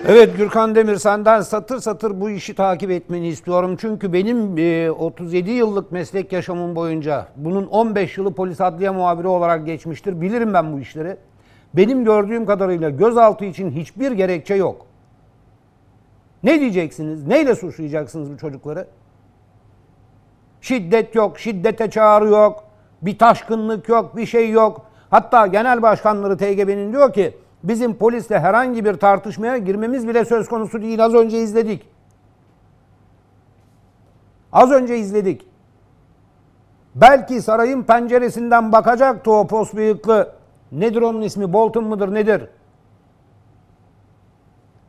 Evet Gürkan Demir senden satır satır bu işi takip etmeni istiyorum. Çünkü benim e, 37 yıllık meslek yaşamım boyunca bunun 15 yılı polis adliye muhabiri olarak geçmiştir. Bilirim ben bu işleri. Benim gördüğüm kadarıyla gözaltı için hiçbir gerekçe yok. Ne diyeceksiniz? Neyle suçlayacaksınız bu çocukları? Şiddet yok, şiddete çağrı yok, bir taşkınlık yok, bir şey yok. Hatta genel başkanları TGB'nin diyor ki bizim polisle herhangi bir tartışmaya girmemiz bile söz konusu değil. Az önce izledik. Az önce izledik. Belki sarayın penceresinden bakacaktı o pos bıyıklı. Nedir onun ismi? Bolton mıdır nedir?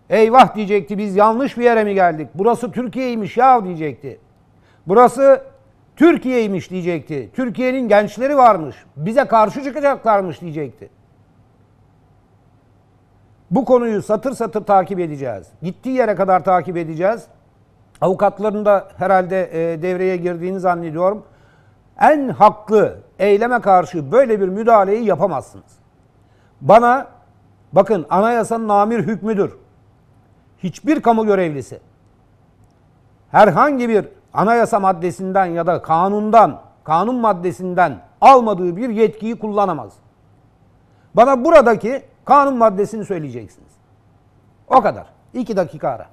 Eyvah diyecekti biz yanlış bir yere mi geldik? Burası Türkiye'ymiş ya diyecekti. Burası Türkiye'ymiş diyecekti. Türkiye'nin gençleri varmış. Bize karşı çıkacaklarmış diyecekti. Bu konuyu satır satır takip edeceğiz. Gittiği yere kadar takip edeceğiz. Avukatların da herhalde e, devreye girdiğini zannediyorum. En haklı eyleme karşı böyle bir müdahaleyi yapamazsınız. Bana bakın anayasanın amir hükmüdür. Hiçbir kamu görevlisi herhangi bir anayasa maddesinden ya da kanundan, kanun maddesinden almadığı bir yetkiyi kullanamaz. Bana buradaki kanun maddesini söyleyeceksiniz. O kadar. İki dakika ara.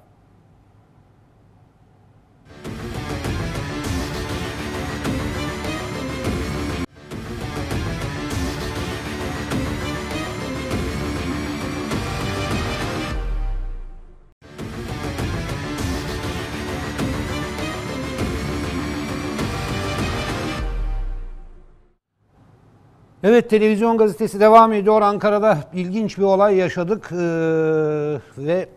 Evet televizyon gazetesi devam ediyor. Ankara'da ilginç bir olay yaşadık Ee, ve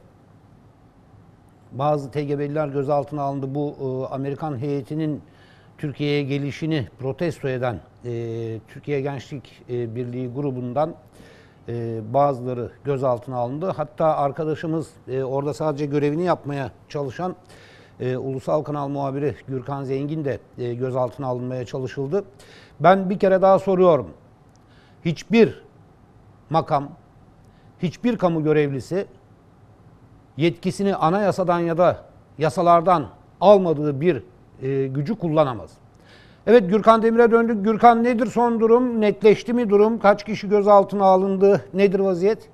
bazı TGB'liler gözaltına alındı. Bu e, Amerikan heyetinin Türkiye'ye gelişini protesto eden e, Türkiye Gençlik e, Birliği grubundan e, bazıları gözaltına alındı. Hatta arkadaşımız e, orada sadece görevini yapmaya çalışan e, Ulusal Kanal muhabiri Gürkan Zengin de e, gözaltına alınmaya çalışıldı. Ben bir kere daha soruyorum. Hiçbir makam, hiçbir kamu görevlisi yetkisini anayasadan ya da yasalardan almadığı bir e, gücü kullanamaz. Evet Gürkan Demir'e döndük. Gürkan nedir son durum? Netleşti mi durum? Kaç kişi gözaltına alındı? Nedir vaziyet?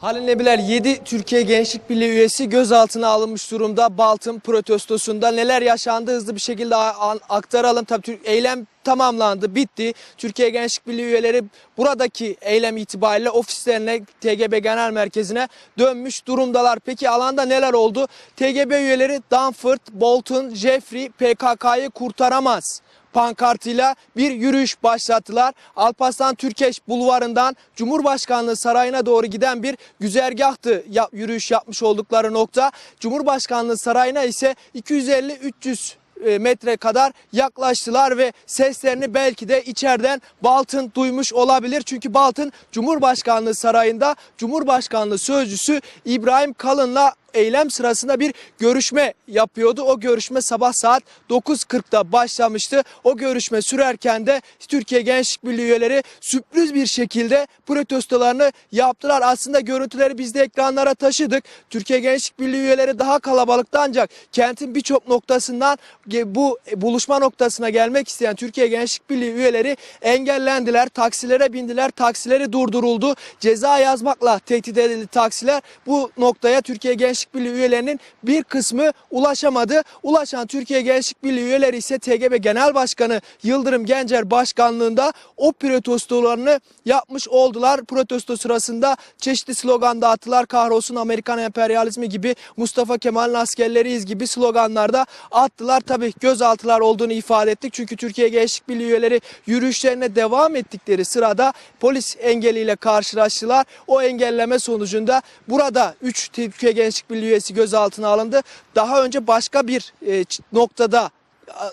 Halil Nebiler 7 Türkiye Gençlik Birliği üyesi gözaltına alınmış durumda. Baltın protestosunda neler yaşandı hızlı bir şekilde aktaralım. Tabii eylem tamamlandı, bitti. Türkiye Gençlik Birliği üyeleri buradaki eylem itibariyle ofislerine, TGB Genel Merkezi'ne dönmüş durumdalar. Peki alanda neler oldu? TGB üyeleri Danford, Bolton, Jeffrey PKK'yı kurtaramaz pankartıyla bir yürüyüş başlattılar. Alparslan Türkeş Bulvarı'ndan Cumhurbaşkanlığı Sarayı'na doğru giden bir güzergahtı yürüyüş yapmış oldukları nokta. Cumhurbaşkanlığı Sarayı'na ise 250-300 e, metre kadar yaklaştılar ve seslerini belki de içeriden Baltın duymuş olabilir. Çünkü Baltın Cumhurbaşkanlığı Sarayı'nda Cumhurbaşkanlığı Sözcüsü İbrahim Kalın'la eylem sırasında bir görüşme yapıyordu. O görüşme sabah saat 9.40'da başlamıştı. O görüşme sürerken de Türkiye Gençlik Birliği üyeleri sürpriz bir şekilde protestolarını yaptılar. Aslında görüntüleri biz de ekranlara taşıdık. Türkiye Gençlik Birliği üyeleri daha kalabalıktı ancak kentin birçok noktasından bu buluşma noktasına gelmek isteyen Türkiye Gençlik Birliği üyeleri engellendiler. Taksilere bindiler. Taksileri durduruldu. Ceza yazmakla tehdit edildi taksiler. Bu noktaya Türkiye Gençlik Birliği üyelerinin bir kısmı ulaşamadı. Ulaşan Türkiye Gençlik Birliği üyeleri ise TGB Genel Başkanı Yıldırım Gencer başkanlığında o protestolarını yapmış oldular. Protesto sırasında çeşitli slogan dağıttılar. Kahrolsun Amerikan emperyalizmi gibi Mustafa Kemal'in askerleriyiz gibi sloganlar da attılar. Tabii gözaltılar olduğunu ifade ettik. Çünkü Türkiye Gençlik Birliği üyeleri yürüyüşlerine devam ettikleri sırada polis engeliyle karşılaştılar. O engelleme sonucunda burada 3 Türkiye Gençlik Birliği üyesi gözaltına alındı. Daha önce başka bir e, noktada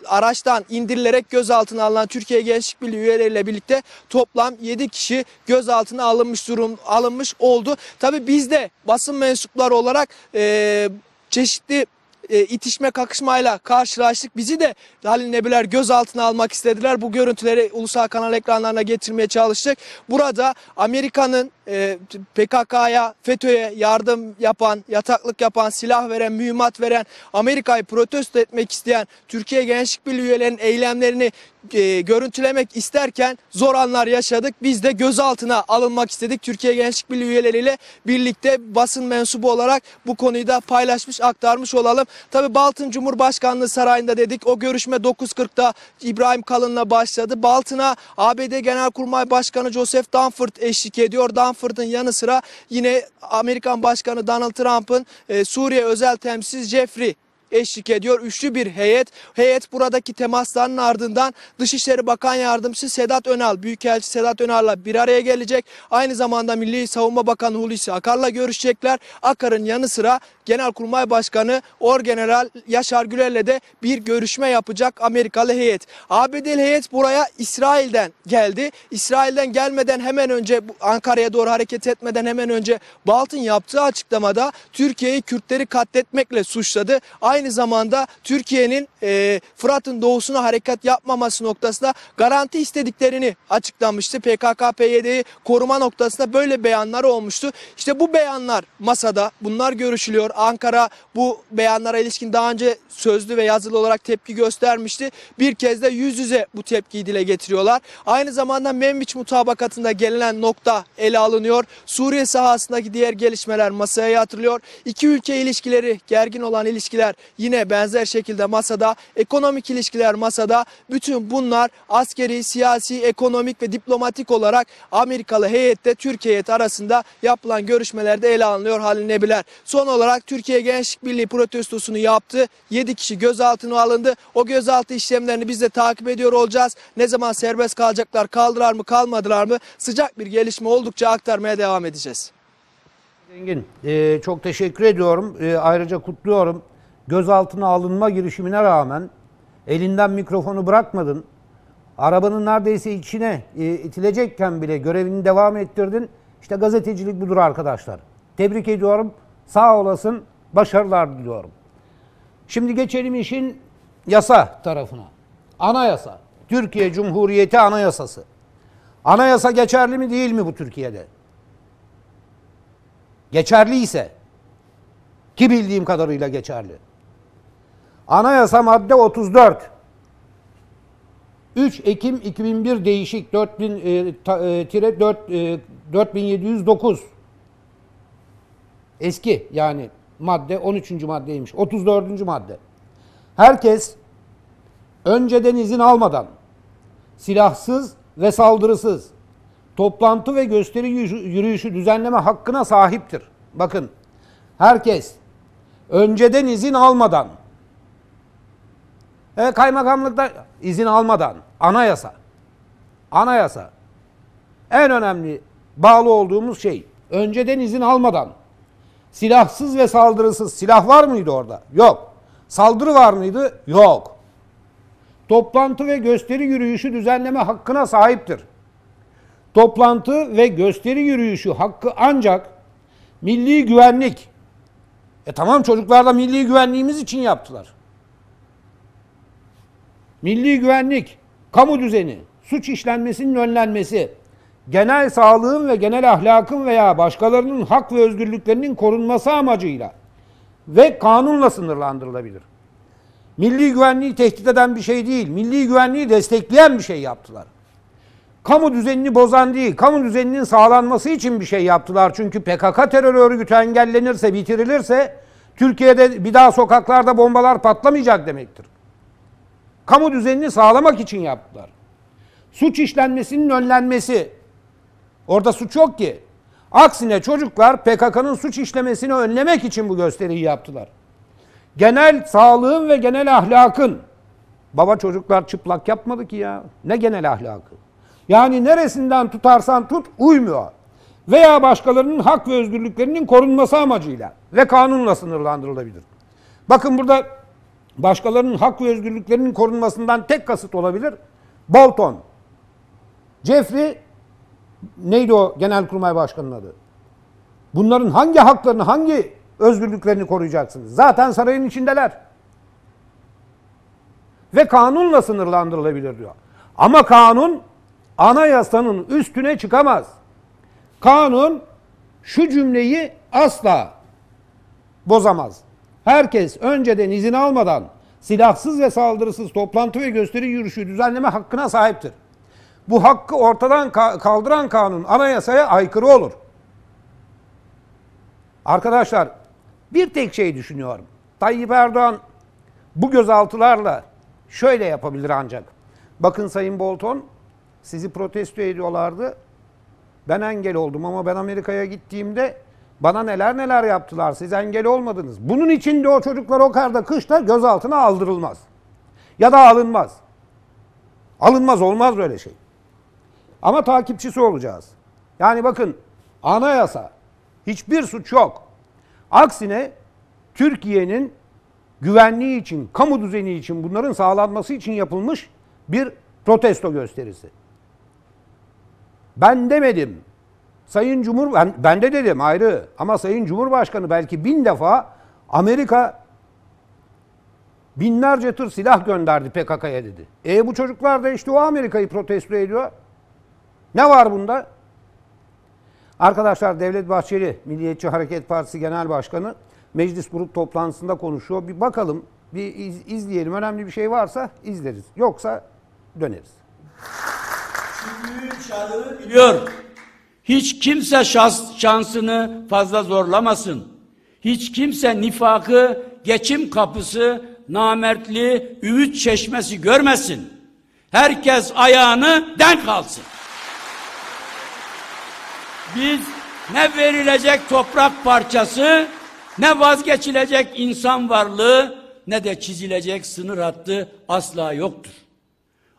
araçtan indirilerek gözaltına alınan Türkiye Gençlik Birliği üyeleriyle birlikte toplam 7 kişi gözaltına alınmış durum alınmış oldu. Tabii biz de basın mensupları olarak e, çeşitli e, itişme kakışmayla karşılaştık. Bizi de Halil Nebiler gözaltına almak istediler. Bu görüntüleri ulusal kanal ekranlarına getirmeye çalıştık. Burada Amerika'nın e, PKK'ya, FETÖ'ye yardım yapan, yataklık yapan, silah veren, mühimmat veren, Amerika'yı protesto etmek isteyen Türkiye Gençlik Birliği üyelerinin eylemlerini e, görüntülemek isterken zor anlar yaşadık. Biz de gözaltına alınmak istedik. Türkiye Gençlik Birliği üyeleriyle birlikte basın mensubu olarak bu konuyu da paylaşmış, aktarmış olalım. Tabi Baltın Cumhurbaşkanlığı Sarayı'nda dedik. O görüşme 9.40'da İbrahim Kalın'la başladı. Baltın'a ABD Genelkurmay Başkanı Joseph Dunford eşlik ediyor. Dunford Crawford'ın yanı sıra yine Amerikan Başkanı Donald Trump'ın e, Suriye özel temsilcisi Jeffrey eşlik ediyor. Üçlü bir heyet. Heyet buradaki temasların ardından Dışişleri Bakan Yardımcısı Sedat Önal, Büyükelçi Sedat Önal'la bir araya gelecek. Aynı zamanda Milli Savunma Bakanı Hulusi Akar'la görüşecekler. Akar'ın yanı sıra Genelkurmay Başkanı Orgeneral Yaşar Güler'le de bir görüşme yapacak Amerikalı heyet. ABD'li heyet buraya İsrail'den geldi. İsrail'den gelmeden hemen önce Ankara'ya doğru hareket etmeden hemen önce Balt'ın yaptığı açıklamada Türkiye'yi Kürtleri katletmekle suçladı. Aynı zamanda Türkiye'nin e, Fırat'ın doğusuna harekat yapmaması noktasında garanti istediklerini açıklamıştı. PKK-PYD'yi koruma noktasında böyle beyanlar olmuştu. İşte bu beyanlar masada bunlar görüşülüyor. Ankara bu beyanlara ilişkin daha önce sözlü ve yazılı olarak tepki göstermişti. Bir kez de yüz yüze bu tepkiyi dile getiriyorlar. Aynı zamanda Membiç mutabakatında gelinen nokta ele alınıyor. Suriye sahasındaki diğer gelişmeler masaya yatırılıyor. İki ülke ilişkileri, gergin olan ilişkiler yine benzer şekilde masada. Ekonomik ilişkiler masada. Bütün bunlar askeri, siyasi, ekonomik ve diplomatik olarak Amerikalı heyette Türkiye heyeti arasında yapılan görüşmelerde ele alınıyor Halil Nebiler. Son olarak Türkiye Gençlik Birliği protestosunu yaptı. 7 kişi gözaltına alındı. O gözaltı işlemlerini biz de takip ediyor olacağız. Ne zaman serbest kalacaklar, kaldılar mı, kalmadılar mı? Sıcak bir gelişme oldukça aktarmaya devam edeceğiz. Engin, e, çok teşekkür ediyorum. E, ayrıca kutluyorum. Gözaltına alınma girişimine rağmen elinden mikrofonu bırakmadın. Arabanın neredeyse içine e, itilecekken bile görevini devam ettirdin. İşte gazetecilik budur arkadaşlar. Tebrik ediyorum. Sağ olasın. Başarılar diliyorum. Şimdi geçelim işin yasa tarafına. Anayasa. Türkiye Cumhuriyeti Anayasası. Anayasa geçerli mi değil mi bu Türkiye'de? Geçerliyse ki bildiğim kadarıyla geçerli. Anayasa madde 34. 3 Ekim 2001 değişik 4000 e, e, tire 4 e, 4709 eski yani madde 13. maddeymiş. 34. madde. Herkes önceden izin almadan silahsız ve saldırısız toplantı ve gösteri yürüyüşü düzenleme hakkına sahiptir. Bakın herkes önceden izin almadan e, kaymakamlıkta izin almadan anayasa anayasa en önemli bağlı olduğumuz şey önceden izin almadan silahsız ve saldırısız silah var mıydı orada? Yok. Saldırı var mıydı? Yok. Toplantı ve gösteri yürüyüşü düzenleme hakkına sahiptir. Toplantı ve gösteri yürüyüşü hakkı ancak milli güvenlik. E tamam çocuklar da milli güvenliğimiz için yaptılar. Milli güvenlik, kamu düzeni, suç işlenmesinin önlenmesi, genel sağlığın ve genel ahlakın veya başkalarının hak ve özgürlüklerinin korunması amacıyla ve kanunla sınırlandırılabilir. Milli güvenliği tehdit eden bir şey değil, milli güvenliği destekleyen bir şey yaptılar. Kamu düzenini bozan değil, kamu düzeninin sağlanması için bir şey yaptılar. Çünkü PKK terör örgütü engellenirse, bitirilirse Türkiye'de bir daha sokaklarda bombalar patlamayacak demektir. Kamu düzenini sağlamak için yaptılar. Suç işlenmesinin önlenmesi. Orada suç yok ki. Aksine çocuklar PKK'nın suç işlemesini önlemek için bu gösteriyi yaptılar. Genel sağlığın ve genel ahlakın. Baba çocuklar çıplak yapmadı ki ya. Ne genel ahlakı? Yani neresinden tutarsan tut uymuyor. Veya başkalarının hak ve özgürlüklerinin korunması amacıyla ve kanunla sınırlandırılabilir. Bakın burada başkalarının hak ve özgürlüklerinin korunmasından tek kasıt olabilir. Bolton, Jeffrey neydi o Genelkurmay Başkanı'nın adı? Bunların hangi haklarını, hangi özgürlüklerini koruyacaksınız? Zaten sarayın içindeler. Ve kanunla sınırlandırılabilir diyor. Ama kanun anayasanın üstüne çıkamaz. Kanun şu cümleyi asla bozamaz. Herkes önceden izin almadan silahsız ve saldırısız toplantı ve gösteri yürüyüşü düzenleme hakkına sahiptir. Bu hakkı ortadan ka- kaldıran kanun anayasaya aykırı olur. Arkadaşlar bir tek şey düşünüyorum. Tayyip Erdoğan bu gözaltılarla şöyle yapabilir ancak. Bakın Sayın Bolton sizi protesto ediyorlardı. Ben engel oldum ama ben Amerika'ya gittiğimde bana neler neler yaptılar. Siz engel olmadınız. Bunun için de o çocuklar o karda kışta gözaltına aldırılmaz. Ya da alınmaz. Alınmaz olmaz böyle şey. Ama takipçisi olacağız. Yani bakın anayasa hiçbir suç yok. Aksine Türkiye'nin güvenliği için, kamu düzeni için bunların sağlanması için yapılmış bir protesto gösterisi. Ben demedim. Sayın Cumhur ben, ben de dedim ayrı ama Sayın Cumhurbaşkanı belki bin defa Amerika binlerce tır silah gönderdi PKK'ya dedi. E bu çocuklar da işte o Amerika'yı protesto ediyor. Ne var bunda? Arkadaşlar Devlet Bahçeli, Milliyetçi Hareket Partisi Genel Başkanı meclis grup toplantısında konuşuyor. Bir bakalım, bir iz- izleyelim. Önemli bir şey varsa izleriz. Yoksa döneriz. biliyor. Hiç kimse şans, şansını fazla zorlamasın. Hiç kimse nifakı, geçim kapısı, namertliği, ümit çeşmesi görmesin. Herkes ayağını denk alsın. Biz ne verilecek toprak parçası, ne vazgeçilecek insan varlığı, ne de çizilecek sınır hattı asla yoktur.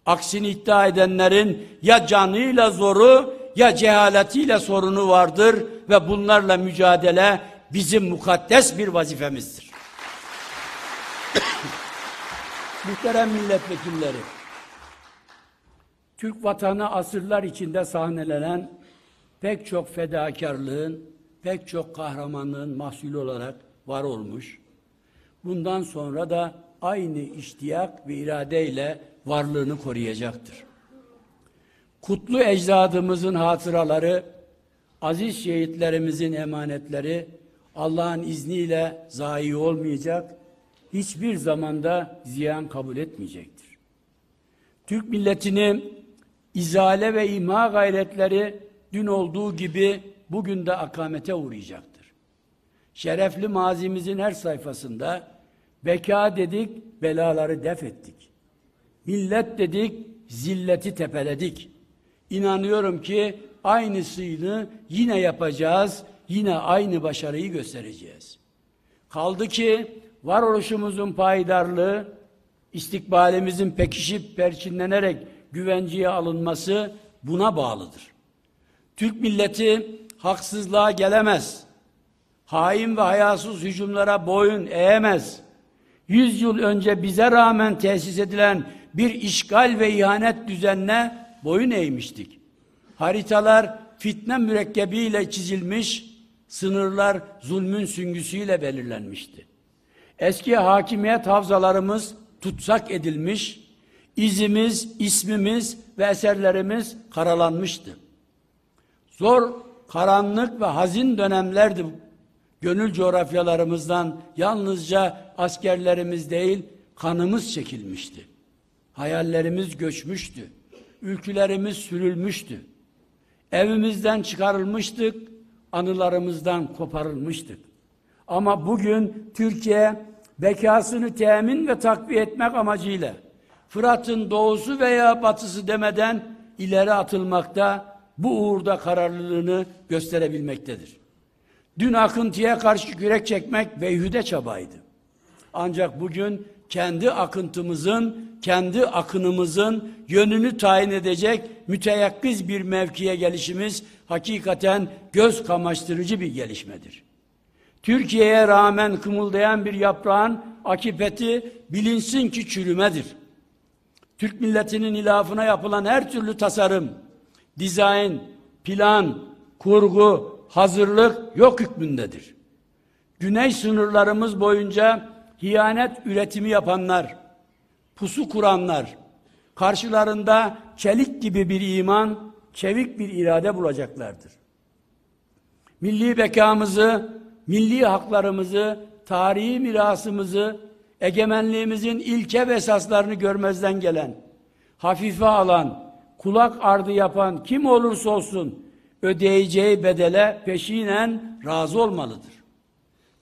Aksini iddia edenlerin ya canıyla zoru ya cehaletiyle sorunu vardır ve bunlarla mücadele bizim mukaddes bir vazifemizdir. *coughs* Muhterem milletvekilleri, Türk vatanı asırlar içinde sahnelenen pek çok fedakarlığın, pek çok kahramanlığın mahsulü olarak var olmuş. Bundan sonra da aynı iştiyak ve iradeyle varlığını koruyacaktır. Kutlu ecdadımızın hatıraları, aziz şehitlerimizin emanetleri Allah'ın izniyle zayi olmayacak, hiçbir zamanda ziyan kabul etmeyecektir. Türk milletini izale ve imha gayretleri dün olduğu gibi bugün de akamete uğrayacaktır. Şerefli mazimizin her sayfasında beka dedik, belaları def ettik. Millet dedik, zilleti tepeledik. İnanıyorum ki aynısını yine yapacağız, yine aynı başarıyı göstereceğiz. Kaldı ki varoluşumuzun paydarlığı, istikbalimizin pekişip perçinlenerek güvenceye alınması buna bağlıdır. Türk milleti haksızlığa gelemez. Hain ve hayasız hücumlara boyun eğemez. Yüz yıl önce bize rağmen tesis edilen bir işgal ve ihanet düzenine boyun eğmiştik. Haritalar fitne mürekkebiyle çizilmiş, sınırlar zulmün süngüsüyle belirlenmişti. Eski hakimiyet havzalarımız tutsak edilmiş, izimiz, ismimiz ve eserlerimiz karalanmıştı. Zor, karanlık ve hazin dönemlerdi. Gönül coğrafyalarımızdan yalnızca askerlerimiz değil, kanımız çekilmişti. Hayallerimiz göçmüştü. Ülkülerimiz sürülmüştü. Evimizden çıkarılmıştık, anılarımızdan koparılmıştık. Ama bugün Türkiye bekasını temin ve takviye etmek amacıyla Fırat'ın doğusu veya batısı demeden ileri atılmakta, bu uğurda kararlılığını gösterebilmektedir. Dün akıntıya karşı kürek çekmek beyhude çabaydı. Ancak bugün kendi akıntımızın, kendi akınımızın yönünü tayin edecek müteyakkiz bir mevkiye gelişimiz hakikaten göz kamaştırıcı bir gelişmedir. Türkiye'ye rağmen kımıldayan bir yaprağın akipeti bilinsin ki çürümedir. Türk milletinin ilafına yapılan her türlü tasarım, dizayn, plan, kurgu, hazırlık yok hükmündedir. Güney sınırlarımız boyunca hiyanet üretimi yapanlar, pusu kuranlar, karşılarında çelik gibi bir iman, çevik bir irade bulacaklardır. Milli bekamızı, milli haklarımızı, tarihi mirasımızı, egemenliğimizin ilke ve esaslarını görmezden gelen, hafife alan, kulak ardı yapan kim olursa olsun ödeyeceği bedele peşinen razı olmalıdır.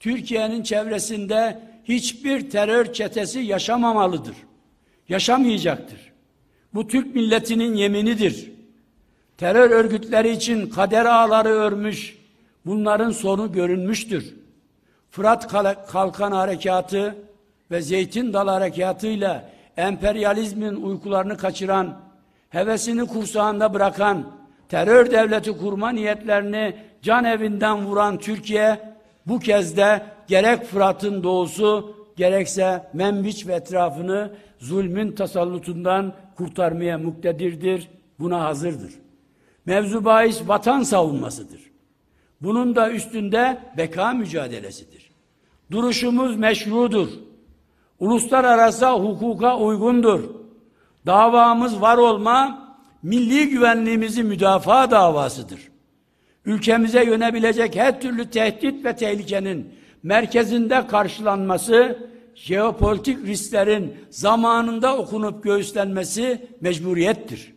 Türkiye'nin çevresinde hiçbir terör çetesi yaşamamalıdır. Yaşamayacaktır. Bu Türk milletinin yeminidir. terör örgütleri için kader ağları örmüş, bunların sonu görünmüştür. Fırat Kal- Kalkan Harekatı ve Zeytin Dal Harekatı'yla emperyalizmin uykularını kaçıran, hevesini kursağında bırakan, terör devleti kurma niyetlerini can evinden vuran Türkiye, bu kez de gerek Fırat'ın doğusu, gerekse Menbiç ve etrafını zulmün tasallutundan kurtarmaya muktedirdir, buna hazırdır. Mevzu bahis vatan savunmasıdır. Bunun da üstünde beka mücadelesidir. Duruşumuz meşrudur. Uluslararası hukuka uygundur. Davamız var olma, milli güvenliğimizi müdafaa davasıdır. Ülkemize yönebilecek her türlü tehdit ve tehlikenin merkezinde karşılanması, jeopolitik risklerin zamanında okunup göğüslenmesi mecburiyettir.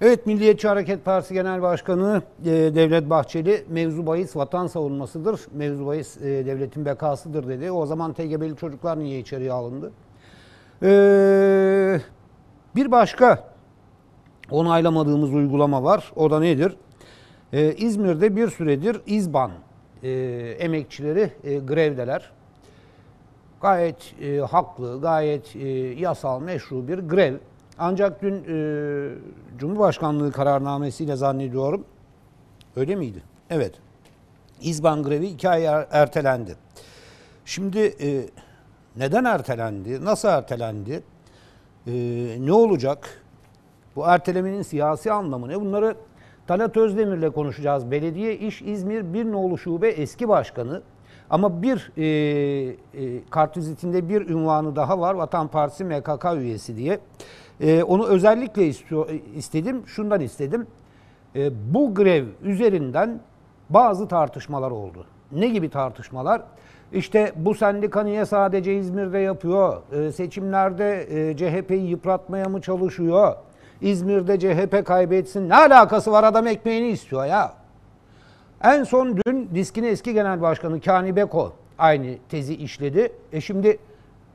Evet Milliyetçi Hareket Partisi Genel Başkanı e, Devlet Bahçeli mevzu bahis vatan savunmasıdır. Mevzu bahis e, devletin bekasıdır dedi. O zaman TGB'li çocuklar niye içeriye alındı? E, bir başka onaylamadığımız uygulama var. O da nedir? E, İzmir'de bir süredir İzban e, emekçileri e, grevdeler. Gayet e, haklı, gayet e, yasal, meşru bir grev. Ancak dün e, Cumhurbaşkanlığı kararnamesiyle zannediyorum, öyle miydi? Evet. İzban grevi iki ay er- ertelendi. Şimdi e, neden ertelendi, nasıl ertelendi, e, ne olacak, bu ertelemenin siyasi anlamı ne? Bunları Talat Özdemir'le konuşacağız. Belediye İş İzmir Bir Nolu Şube eski başkanı. Ama bir e, e, kartvizitinde bir ünvanı daha var. Vatan Partisi MKK üyesi diye. E, onu özellikle istiyor, istedim. Şundan istedim. E, bu grev üzerinden bazı tartışmalar oldu. Ne gibi tartışmalar? İşte bu sendika niye sadece İzmir'de yapıyor? E, seçimlerde e, CHP'yi yıpratmaya mı çalışıyor? İzmir'de CHP kaybetsin. Ne alakası var adam ekmeğini istiyor ya. En son dün Diskin eski genel başkanı Kani Beko aynı tezi işledi. E şimdi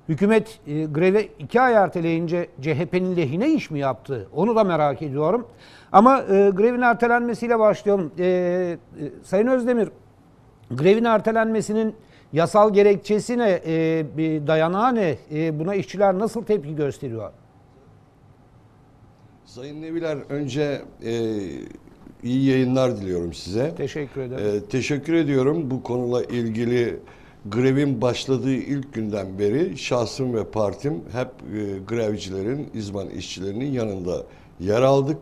hükümet e, greve iki ay erteleyince CHP'nin lehine iş mi yaptı? Onu da merak ediyorum. Ama e, grevin ertelenmesiyle başlayalım. E, e, Sayın Özdemir, grevin ertelenmesinin yasal gerekçesi ne, e, bir dayanağı ne? E, buna işçiler nasıl tepki gösteriyor? Sayın Nebiler önce e, iyi yayınlar diliyorum size. Teşekkür ederim. E, teşekkür ediyorum bu konuyla ilgili grevin başladığı ilk günden beri şahsım ve partim hep e, grevcilerin, izban işçilerinin yanında yer aldık.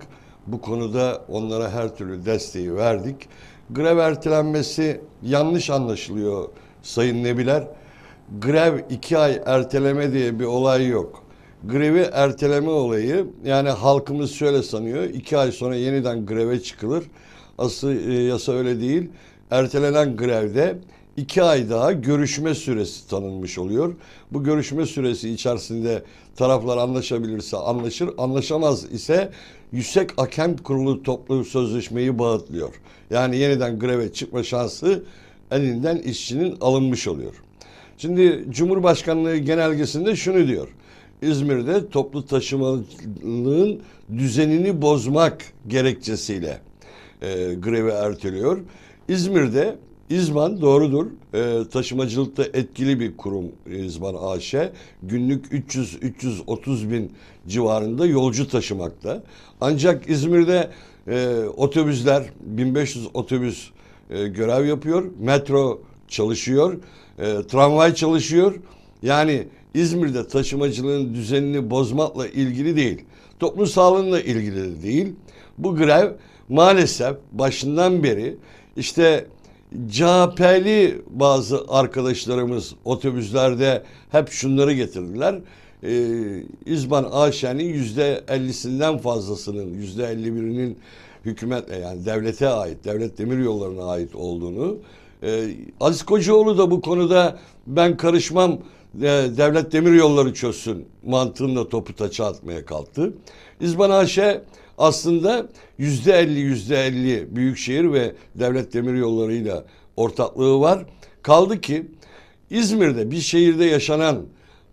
Bu konuda onlara her türlü desteği verdik. Grev ertelenmesi yanlış anlaşılıyor Sayın Nebiler. Grev iki ay erteleme diye bir olay yok. Grevi erteleme olayı yani halkımız şöyle sanıyor. iki ay sonra yeniden greve çıkılır. Aslı e, yasa öyle değil. Ertelenen grevde iki ay daha görüşme süresi tanınmış oluyor. Bu görüşme süresi içerisinde taraflar anlaşabilirse anlaşır, anlaşamaz ise Yüksek Hakem Kurulu toplu sözleşmeyi bağıtlıyor. Yani yeniden greve çıkma şansı elinden işçinin alınmış oluyor. Şimdi Cumhurbaşkanlığı genelgesinde şunu diyor. İzmir'de toplu taşımalılığın düzenini bozmak gerekçesiyle e, grevi erteliyor. İzmir'de İzban doğrudur. E, taşımacılıkta etkili bir kurum İzban AŞ. Günlük 300-330 bin civarında yolcu taşımakta. Ancak İzmir'de e, otobüsler 1500 otobüs e, görev yapıyor. Metro çalışıyor. E, tramvay çalışıyor. Yani İzmir'de taşımacılığın düzenini bozmakla ilgili değil. Toplum sağlığıyla ilgili de değil. Bu grev maalesef başından beri işte CHP'li bazı arkadaşlarımız otobüslerde hep şunları getirdiler. Ee, İzban AŞ'nin yüzde ellisinden fazlasının yüzde elli birinin hükümetle yani devlete ait, devlet demir yollarına ait olduğunu. Ee, Aziz Kocaoğlu da bu konuda ben karışmam devlet demir yolları çözsün mantığında topu taça atmaya kalktı. İzban AŞ aslında yüzde elli yüzde elli büyükşehir ve devlet demir yollarıyla ortaklığı var. Kaldı ki İzmir'de bir şehirde yaşanan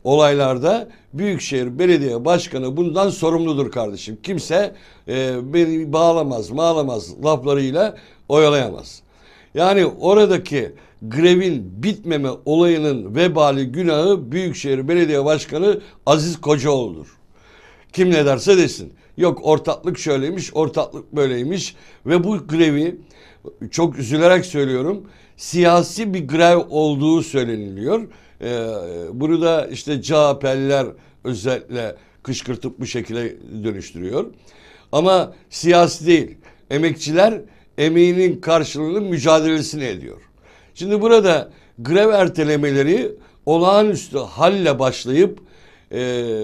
olaylarda Büyükşehir Belediye Başkanı bundan sorumludur kardeşim. Kimse e, beni bağlamaz, bağlamaz laflarıyla oyalayamaz. Yani oradaki grevin bitmeme olayının vebali günahı Büyükşehir Belediye Başkanı Aziz Kocaoğlu'dur. Kim ne derse desin. Yok ortaklık şöyleymiş, ortaklık böyleymiş ve bu grevi çok üzülerek söylüyorum siyasi bir grev olduğu söyleniliyor. Ee, bunu da işte CHP'liler özellikle kışkırtıp bu şekilde dönüştürüyor. Ama siyasi değil. Emekçiler emeğinin karşılığını mücadelesini ediyor. Şimdi burada grev ertelemeleri olağanüstü halle başlayıp e,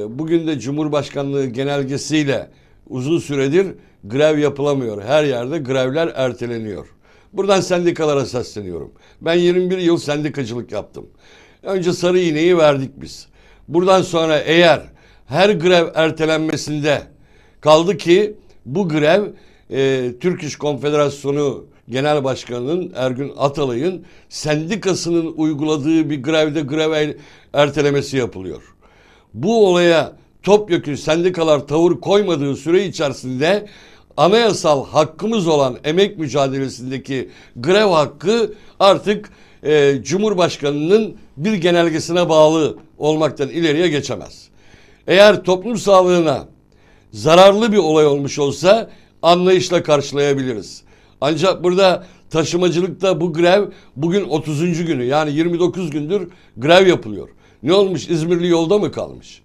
bugün de Cumhurbaşkanlığı genelgesiyle uzun süredir grev yapılamıyor. Her yerde grevler erteleniyor. Buradan sendikalara sesleniyorum. Ben 21 yıl sendikacılık yaptım. Önce sarı iğneyi verdik biz. Buradan sonra eğer her grev ertelenmesinde kaldı ki bu grev e, Türk İş Konfederasyonu Genel Başkanı'nın Ergün Atalay'ın sendikasının uyguladığı bir grevde grev el- ertelemesi yapılıyor. Bu olaya topyekun sendikalar tavır koymadığı süre içerisinde anayasal hakkımız olan emek mücadelesindeki grev hakkı artık e, Cumhurbaşkanı'nın bir genelgesine bağlı olmaktan ileriye geçemez. Eğer toplum sağlığına zararlı bir olay olmuş olsa anlayışla karşılayabiliriz. Ancak burada taşımacılıkta bu grev bugün 30. günü yani 29 gündür grev yapılıyor. Ne olmuş İzmirli yolda mı kalmış?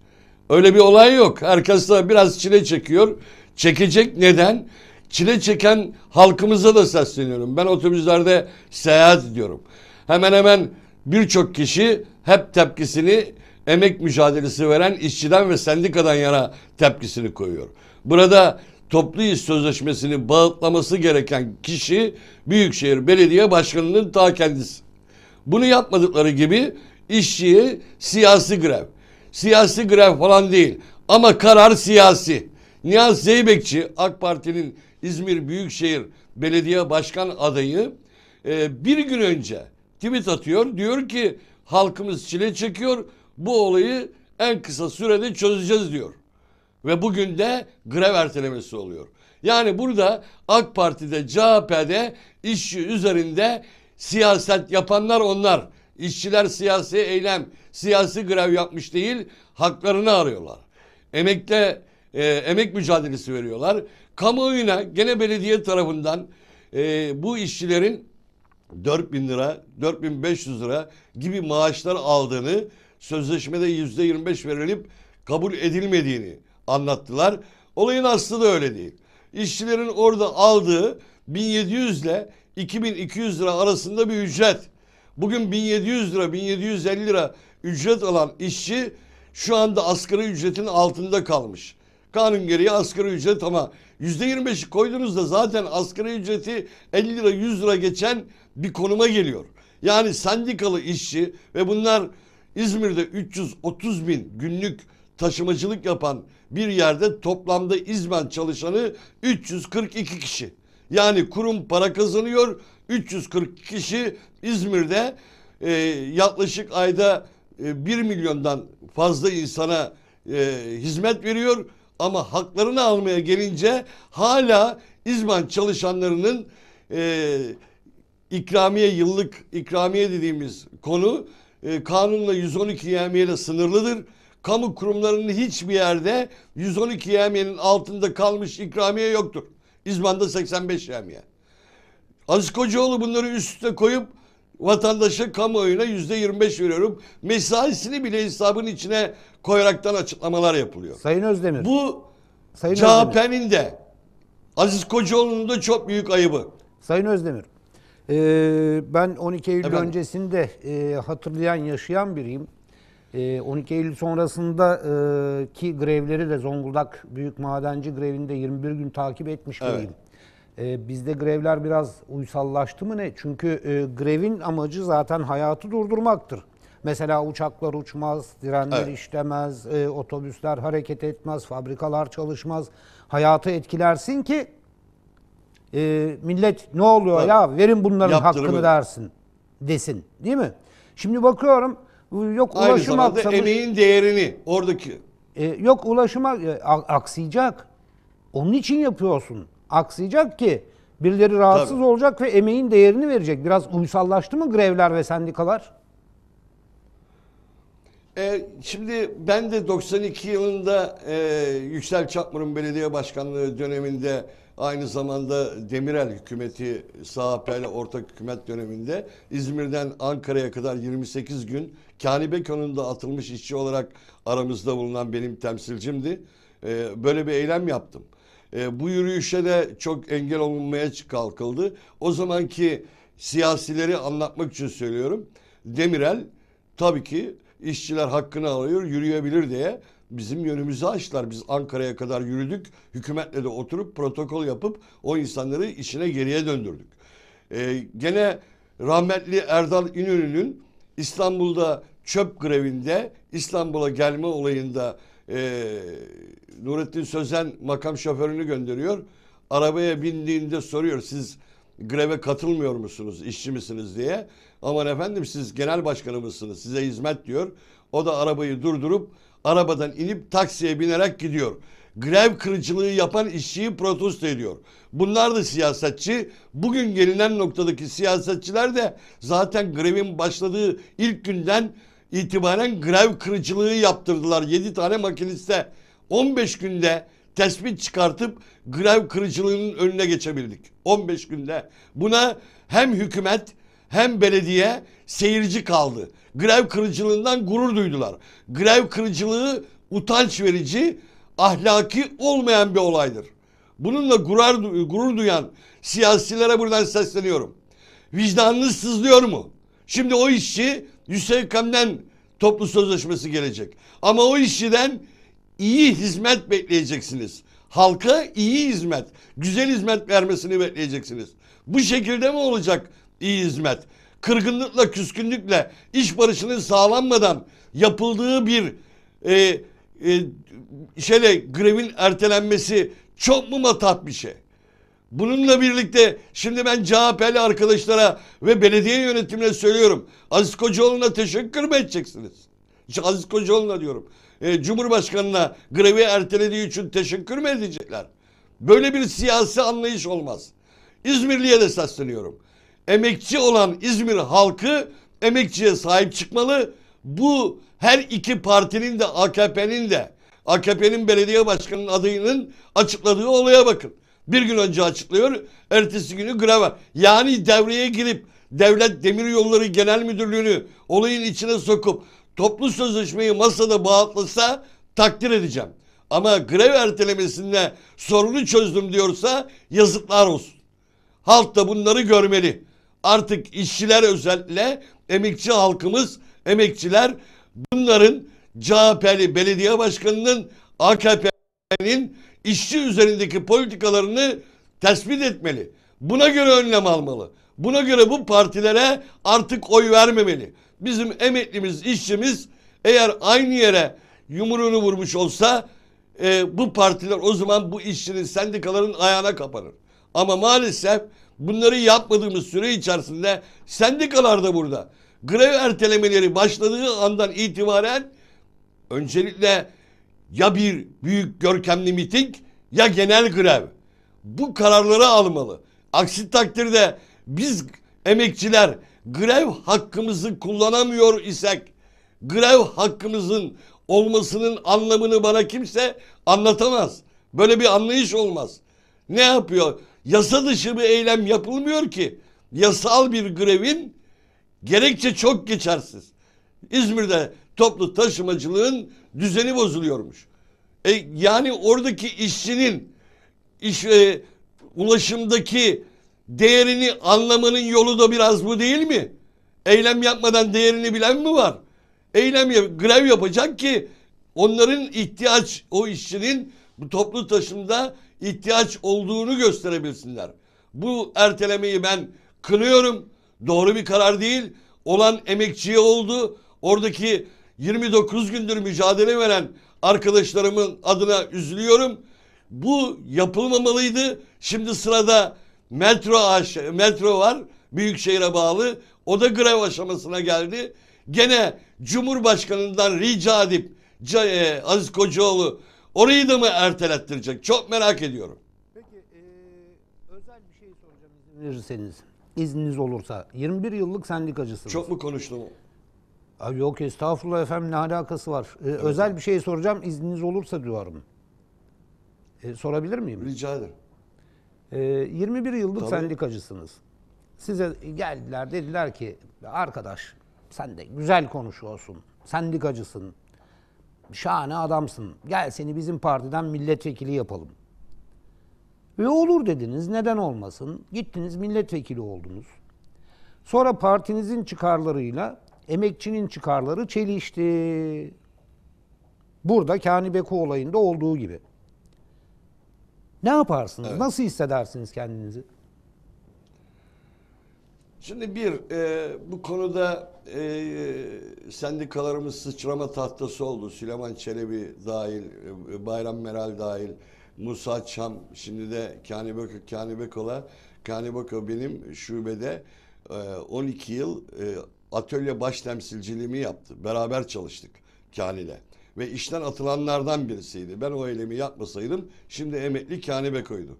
Öyle bir olay yok. Herkes de biraz çile çekiyor. Çekecek neden? Çile çeken halkımıza da sesleniyorum. Ben otobüslerde seyahat ediyorum. Hemen hemen birçok kişi hep tepkisini emek mücadelesi veren işçiden ve sendikadan yana tepkisini koyuyor. Burada toplu iş sözleşmesini bağıtlaması gereken kişi Büyükşehir Belediye Başkanı'nın ta kendisi. Bunu yapmadıkları gibi işçiye siyasi grev. Siyasi grev falan değil ama karar siyasi. Nihat Zeybekçi AK Parti'nin İzmir Büyükşehir Belediye Başkan adayı e, bir gün önce tweet atıyor. Diyor ki halkımız çile çekiyor bu olayı en kısa sürede çözeceğiz diyor. Ve bugün de grev ertelemesi oluyor. Yani burada AK Parti'de, CHP'de işçi üzerinde siyaset yapanlar onlar. İşçiler siyasi eylem, siyasi grev yapmış değil, haklarını arıyorlar. Emekle e, emek mücadelesi veriyorlar. Kamuoyuna gene belediye tarafından e, bu işçilerin 4000 lira, 4500 lira gibi maaşlar aldığını, sözleşmede yüzde 25 verilip kabul edilmediğini anlattılar. Olayın aslı da öyle değil. İşçilerin orada aldığı 1700 ile 2200 lira arasında bir ücret. Bugün 1700 lira, 1750 lira ücret alan işçi şu anda asgari ücretin altında kalmış. Kanun gereği asgari ücret ama yüzde 25'i koyduğunuzda zaten asgari ücreti 50 lira 100 lira geçen bir konuma geliyor. Yani sendikalı işçi ve bunlar İzmir'de 330 bin günlük taşımacılık yapan bir yerde toplamda İzmen çalışanı 342 kişi. Yani kurum para kazanıyor 340 kişi İzmir'de e, yaklaşık ayda e, 1 milyondan fazla insana e, hizmet veriyor ama haklarını almaya gelince hala İzman çalışanlarının e, ikramiye yıllık ikramiye dediğimiz konu e, kanunla 112 yemiye ile sınırlıdır. Kamu kurumlarının hiçbir yerde 112 yemiyenin altında kalmış ikramiye yoktur. İzman'da 85 yemiye. Aziz Kocaoğlu bunları üst üste koyup vatandaşa kamuoyuna yüzde 25 veriyorum. Mesaisini bile hesabın içine koyaraktan açıklamalar yapılıyor. Sayın Özdemir. Bu Sayın. CHP'nin de Aziz Kocaoğlu'nun da çok büyük ayıbı. Sayın Özdemir. e, ben 12 Eylül Efendim? öncesinde e, hatırlayan, yaşayan biriyim. E, 12 Eylül sonrasında e, ki grevleri de Zonguldak Büyük Madenci grevinde 21 gün takip etmiş Evet. biriyim. E, bizde grevler biraz uysallaştı mı ne? Çünkü e, grevin amacı zaten hayatı durdurmaktır. Mesela uçaklar uçmaz, direnler Evet. işlemez, e, otobüsler hareket etmez, fabrikalar çalışmaz. Hayatı etkilersin ki millet ne oluyor Tabii. ya verin bunların Yaptırımı. hakkını dersin desin değil mi? Şimdi bakıyorum Yok Aynı ulaşım zamanda aksamış. emeğin değerini oradaki E, yok ulaşıma e, aksayacak. Onun için yapıyorsun. Aksayacak ki birileri rahatsız Tabii. olacak ve emeğin değerini verecek. Biraz uysallaştı mı grevler ve sendikalar? E, şimdi ben de 92 yılında e, Yüksel Çakmur'un belediye başkanlığı döneminde aynı zamanda Demirel hükümeti SHP'li ortak hükümet döneminde İzmir'den Ankara'ya kadar 28 gün Kanibekö'nün atılmış işçi olarak aramızda bulunan benim temsilcimdi. E, böyle bir eylem yaptım. E, bu yürüyüşe de çok engel olunmaya kalkıldı. O zamanki siyasileri anlatmak için söylüyorum. Demirel tabii ki işçiler hakkını alıyor, yürüyebilir diye bizim yönümüzü açtılar. Biz Ankara'ya kadar yürüdük. Hükümetle de oturup protokol yapıp o insanları işine geriye döndürdük. Ee, gene rahmetli Erdal İnönü'nün İstanbul'da çöp grevinde İstanbul'a gelme olayında e, Nurettin Sözen makam şoförünü gönderiyor. Arabaya bindiğinde soruyor siz greve katılmıyor musunuz, işçi misiniz diye. Aman efendim siz genel başkanı mısınız, size hizmet diyor. O da arabayı durdurup arabadan inip taksiye binerek gidiyor. Grev kırıcılığı yapan işçiyi protesto ediyor. Bunlar da siyasetçi. Bugün gelinen noktadaki siyasetçiler de zaten grevin başladığı ilk günden itibaren grev kırıcılığı yaptırdılar. 7 tane makiniste 15 günde tespit çıkartıp grev kırıcılığının önüne geçebildik. 15 günde. Buna hem hükümet hem belediye seyirci kaldı. Grev kırıcılığından gurur duydular. Grev kırıcılığı utanç verici, ahlaki olmayan bir olaydır. Bununla gurur, gurur duyan siyasilere buradan sesleniyorum. Vicdanınız sızlıyor mu? Şimdi o işçi YÜSEVKAM'den toplu sözleşmesi gelecek. Ama o işçiden iyi hizmet bekleyeceksiniz. Halka iyi hizmet, güzel hizmet vermesini bekleyeceksiniz. Bu şekilde mi olacak iyi hizmet? Kırgınlıkla, küskünlükle, iş barışının sağlanmadan yapıldığı bir e, e, şöyle grevin ertelenmesi çok mu matah bir şey? Bununla birlikte şimdi ben CHP'li arkadaşlara ve belediye yönetimine söylüyorum. Aziz Kocaoğlu'na teşekkür mü edeceksiniz? Aziz Kocaoğlu'na diyorum. E, Cumhurbaşkanı'na grevi ertelediği için teşekkür mü edecekler? Böyle bir siyasi anlayış olmaz. İzmirli'ye de sesleniyorum. Emekçi olan İzmir halkı emekçiye sahip çıkmalı. Bu her iki partinin de AKP'nin de AKP'nin belediye başkanının adayının açıkladığı olaya bakın. Bir gün önce açıklıyor, ertesi günü greve. Yani devreye girip Devlet Demiryolları Genel Müdürlüğü'nü olayın içine sokup toplu sözleşmeyi masada bağıtlasa takdir edeceğim. Ama grev ertelemesinde sorunu çözdüm diyorsa yazıklar olsun. Halk da bunları görmeli. Artık işçiler özellikle emekçi halkımız, emekçiler bunların CHP'li belediye başkanının AKP'nin işçi üzerindeki politikalarını tespit etmeli. Buna göre önlem almalı. Buna göre bu partilere artık oy vermemeli. Bizim emeklimiz, işçimiz eğer aynı yere yumruğunu vurmuş olsa e, bu partiler o zaman bu işçinin sendikaların ayağına kapanır. Ama maalesef bunları yapmadığımız süre içerisinde sendikalar da burada. Grev ertelemeleri başladığı andan itibaren öncelikle ya bir büyük görkemli miting ya genel grev. Bu kararları almalı. Aksi takdirde biz emekçiler grev hakkımızı kullanamıyor isek grev hakkımızın olmasının anlamını bana kimse anlatamaz. Böyle bir anlayış olmaz. Ne yapıyor? Yasa dışı bir eylem yapılmıyor ki. Yasal bir grevin gerekçe çok geçersiz. İzmir'de toplu taşımacılığın düzeni bozuluyormuş. E, yani oradaki işçinin iş, e, ulaşımdaki değerini anlamanın yolu da biraz bu değil mi? Eylem yapmadan değerini bilen mi var? Eylem yap- grev yapacak ki onların ihtiyaç o işçinin bu toplu taşımda ihtiyaç olduğunu gösterebilsinler. Bu ertelemeyi ben kınıyorum. Doğru bir karar değil. Olan emekçiye oldu. Oradaki 29 gündür mücadele veren arkadaşlarımın adına üzülüyorum. Bu yapılmamalıydı. Şimdi sırada metro aş- metro var. Büyükşehir'e bağlı. O da grev aşamasına geldi. gene Cumhurbaşkanı'ndan rica edip e, Aziz Kocaoğlu orayı da mı ertelettirecek? Çok merak ediyorum. Peki özel bir şey soracağım izin verirseniz. İzniniz olursa. 21 yıllık sendikacısınız. Çok mu konuştum? Ay yok estağfurullah efendim ne alakası var? Ee, özel bir şey soracağım izniniz olursa diyorum. Ee, sorabilir miyim? Rica ederim. Ee, 21 yıllık Tabii. sendikacısınız. Size geldiler dediler ki arkadaş sen de güzel konuşuyorsun. Sendikacısın. Şahane adamsın. Gel seni bizim partiden milletvekili yapalım. Ve olur dediniz. Neden olmasın? Gittiniz milletvekili oldunuz. Sonra partinizin çıkarlarıyla emekçinin çıkarları çelişti. Burada Kani Beko olayında olduğu gibi. Ne yaparsınız? Nasıl hissedersiniz kendinizi? Şimdi bir, e, bu konuda e, sendikalarımız sıçrama tahtası oldu. Süleyman Çelebi dahil, e, Bayram Meral dahil, Musa Çam, şimdi de Kani Beko, Kani Beko'la. Kani Beko benim şubede e, 12 yıl e, atölye baş temsilciliğimi yaptı. Beraber çalıştık Kani'yle. Ve işten atılanlardan birisiydi. Ben o eylemi yapmasaydım şimdi emekli Kani Beko'ydu.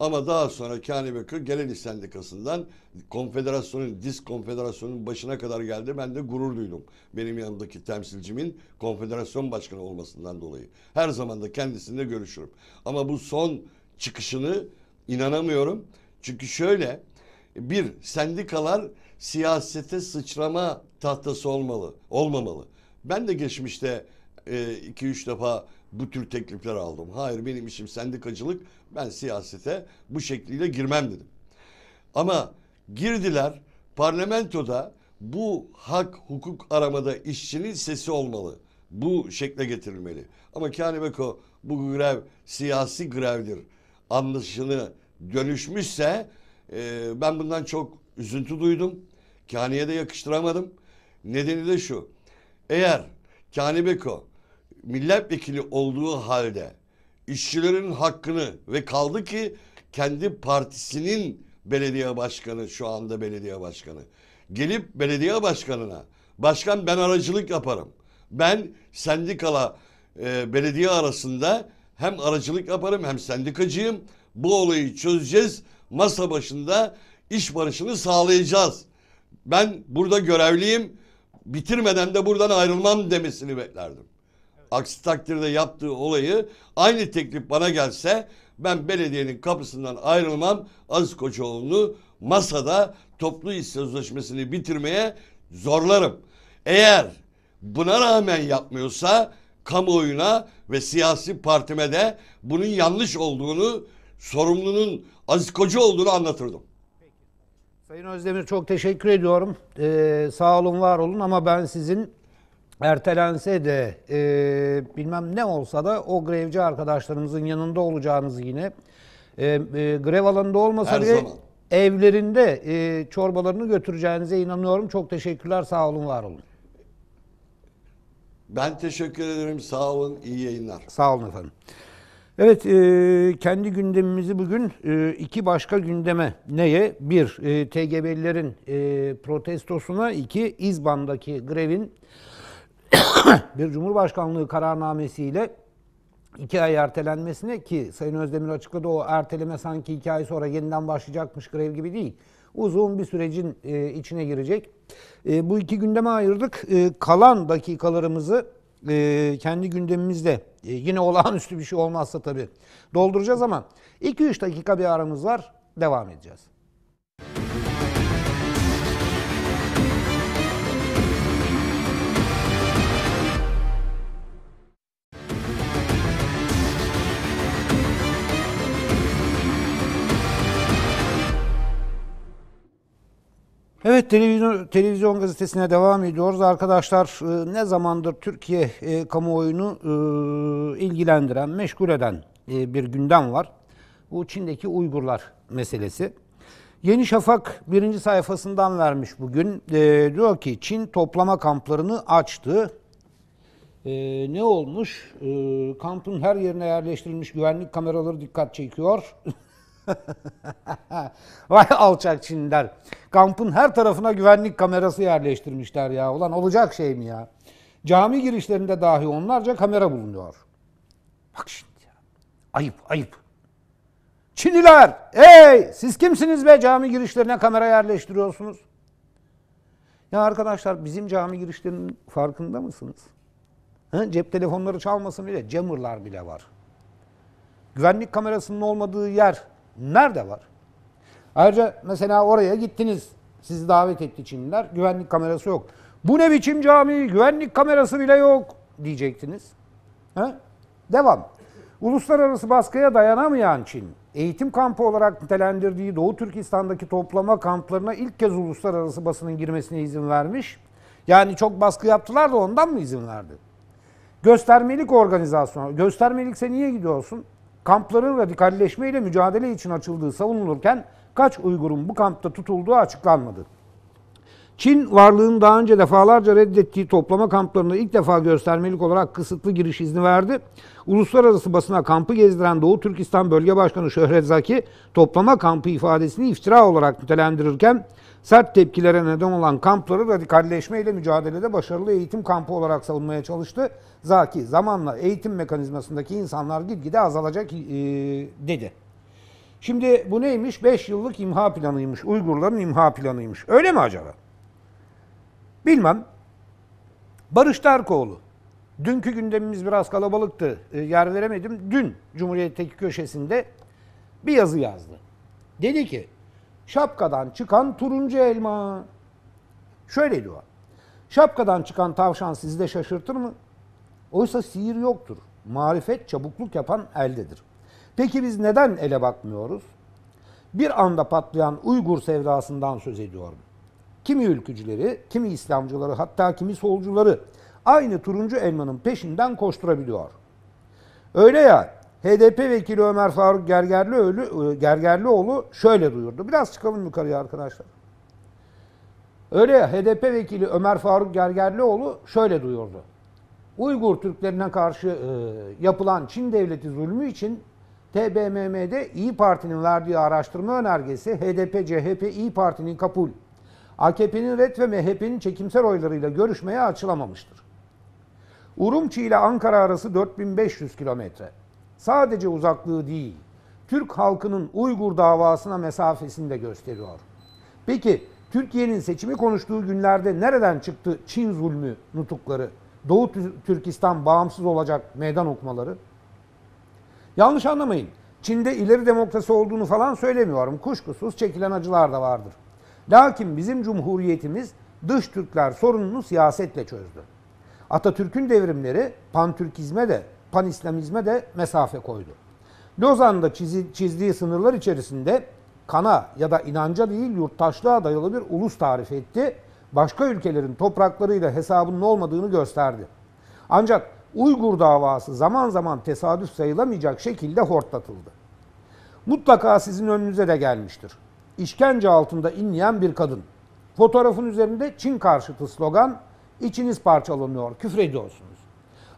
Ama daha sonra Kani Beko Genel İş Sendikası'ndan konfederasyonun, disk konfederasyonun başına kadar geldi. Ben de gurur duydum. Benim yanımdaki temsilcimin konfederasyon başkanı olmasından dolayı. Her zaman da kendisinde görüşürüm. Ama bu son çıkışını inanamıyorum. Çünkü şöyle bir sendikalar siyasete sıçrama tahtası olmalı, olmamalı. Ben de geçmişte 2-3 defa bu tür teklifler aldım. Hayır benim işim sendikacılık. Ben siyasete bu şekliyle girmem dedim. Ama girdiler parlamentoda bu hak hukuk aramada işçinin sesi olmalı. Bu şekle getirilmeli. Ama Kani Beko bu grev siyasi grevdir anlayışını dönüşmüşse e, ben bundan çok üzüntü duydum. Kani'ye de yakıştıramadım. Nedeni de şu. Eğer Kani Beko milletvekili olduğu halde işçilerin hakkını ve kaldı ki kendi partisinin belediye başkanı şu anda belediye başkanı gelip belediye başkanına başkan ben aracılık yaparım. Ben sendikala e, belediye arasında hem aracılık yaparım hem sendikacıyım. Bu olayı çözeceğiz. Masa başında iş barışını sağlayacağız. Ben burada görevliyim. Bitirmeden de buradan ayrılmam demesini beklerdim. Aksi takdirde yaptığı olayı aynı teklif bana gelse ben belediyenin kapısından ayrılmam. Aziz Koçoğlu'nu masada toplu iş sözleşmesini bitirmeye zorlarım. Eğer buna rağmen yapmıyorsa kamuoyuna ve siyasi partime de bunun yanlış olduğunu, sorumlunun Aziz Koca olduğunu anlatırdım. Sayın Özdemir çok teşekkür ediyorum. Ee, sağ olun, var olun ama ben sizin ertelense de e, bilmem ne olsa da o grevci arkadaşlarımızın yanında olacağınızı yine e, e, grev alanında olmasa Her bile zaman. evlerinde e, çorbalarını götüreceğinize inanıyorum. Çok teşekkürler, sağ olun, var olun. Ben teşekkür ederim. Sağ olun. iyi yayınlar. Sağ olun efendim. Evet, e, kendi gündemimizi bugün e, iki başka gündeme neye? Bir, e, TGB'lilerin e, protestosuna, iki, İzban'daki grevin *coughs* bir Cumhurbaşkanlığı kararnamesiyle iki ay ertelenmesine ki Sayın Özdemir açıkladı o erteleme sanki iki ay sonra yeniden başlayacakmış grev gibi değil. Uzun bir sürecin e, içine girecek. E, bu iki gündeme ayırdık. E, kalan dakikalarımızı e, kendi gündemimizde e, yine olağanüstü bir şey olmazsa tabii dolduracağız ama 2-3 dakika bir aramız var. Devam edeceğiz. Evet televizyon televizyon gazetesine devam ediyoruz arkadaşlar. e, Ne zamandır Türkiye e, kamuoyunu e, ilgilendiren, meşgul eden bir gündem var. Bu Çin'deki Uygurlar meselesi. Yeni Şafak birinci sayfasından vermiş bugün. Diyor ki Çin toplama kamplarını açtı. Ne olmuş? E, kampın her yerine yerleştirilmiş güvenlik kameraları dikkat çekiyor. *laughs* *laughs* Vay alçak Çinliler. Kampın her tarafına güvenlik kamerası yerleştirmişler ya. Ulan olacak şey mi ya? Cami girişlerinde dahi onlarca kamera bulunuyor. Bak şimdi ya. Ayıp ayıp. Çinliler! Hey! Siz kimsiniz be cami girişlerine kamera yerleştiriyorsunuz? Ya arkadaşlar bizim cami girişlerinin farkında mısınız? Ha, cep telefonları çalmasın bile jammerlar bile var. Güvenlik kamerasının olmadığı yer nerede var? Ayrıca mesela oraya gittiniz. Sizi davet etti Çinliler. Güvenlik kamerası yok. Bu ne biçim cami? Güvenlik kamerası bile yok diyecektiniz. Ha? Devam. Uluslararası baskıya dayanamayan Çin, eğitim kampı olarak nitelendirdiği Doğu Türkistan'daki toplama kamplarına ilk kez uluslararası basının girmesine izin vermiş. Yani çok baskı yaptılar da ondan mı izin verdi? Göstermelik organizasyon. Göstermelikse niye gidiyorsun? Kampların radikalleşmeyle mücadele için açıldığı savunulurken kaç Uygur'un bu kampta tutulduğu açıklanmadı. Çin varlığını daha önce defalarca reddettiği toplama kamplarına ilk defa göstermelik olarak kısıtlı giriş izni verdi. Uluslararası basına kampı gezdiren Doğu Türkistan Bölge Başkanı Şöhret Zaki toplama kampı ifadesini iftira olarak nitelendirirken sert tepkilere neden olan kampları radikalleşmeyle mücadelede başarılı eğitim kampı olarak savunmaya çalıştı. Zaki zamanla eğitim mekanizmasındaki insanlar gitgide azalacak eee, dedi. Şimdi bu neymiş? 5 yıllık imha planıymış. Uygurların imha planıymış. Öyle mi acaba? Bilmem. Barış Terkoğlu. Dünkü gündemimiz biraz kalabalıktı. E, yer veremedim. Dün Cumhuriyet'teki köşesinde bir yazı yazdı. Dedi ki şapkadan çıkan turuncu elma. Şöyle diyor. Şapkadan çıkan tavşan sizi de şaşırtır mı? Oysa sihir yoktur. Marifet çabukluk yapan eldedir. Peki biz neden ele bakmıyoruz? Bir anda patlayan Uygur sevdasından söz ediyorum. Kimi ülkücüleri, kimi İslamcıları hatta kimi solcuları aynı turuncu elmanın peşinden koşturabiliyor. Öyle ya HDP vekili Ömer Faruk Gergerlioğlu, Gergerlioğlu şöyle duyurdu. Biraz çıkalım yukarıya arkadaşlar. Öyle ya HDP vekili Ömer Faruk Gergerlioğlu şöyle duyurdu. Uygur Türklerine karşı e, yapılan Çin devleti zulmü için TBMM'de İyi Parti'nin verdiği araştırma önergesi HDP, CHP, İyi Parti'nin kabul, AKP'nin red ve MHP'nin çekimsel oylarıyla görüşmeye açılamamıştır. Urumçi ile Ankara arası 4500 kilometre. Sadece uzaklığı değil, Türk halkının Uygur davasına mesafesini de gösteriyor. Peki Türkiye'nin seçimi konuştuğu günlerde nereden çıktı Çin zulmü nutukları, Doğu Tü- Türkistan bağımsız olacak meydan okumaları? Yanlış anlamayın. Çin'de ileri demokrasi olduğunu falan söylemiyorum. Kuşkusuz çekilen acılar da vardır. Lakin bizim cumhuriyetimiz dış Türkler sorununu siyasetle çözdü. Atatürk'ün devrimleri pantürkizme de, panislamizme de mesafe koydu. Lozan'da çizdiği sınırlar içerisinde kana ya da inanca değil yurttaşlığa dayalı bir ulus tarif etti. Başka ülkelerin topraklarıyla hesabının olmadığını gösterdi. Ancak Uygur davası zaman zaman tesadüf sayılamayacak şekilde hortlatıldı. Mutlaka sizin önünüze de gelmiştir. İşkence altında inleyen bir kadın. Fotoğrafın üzerinde Çin karşıtı slogan, içiniz parçalanıyor, küfrediyorsunuz.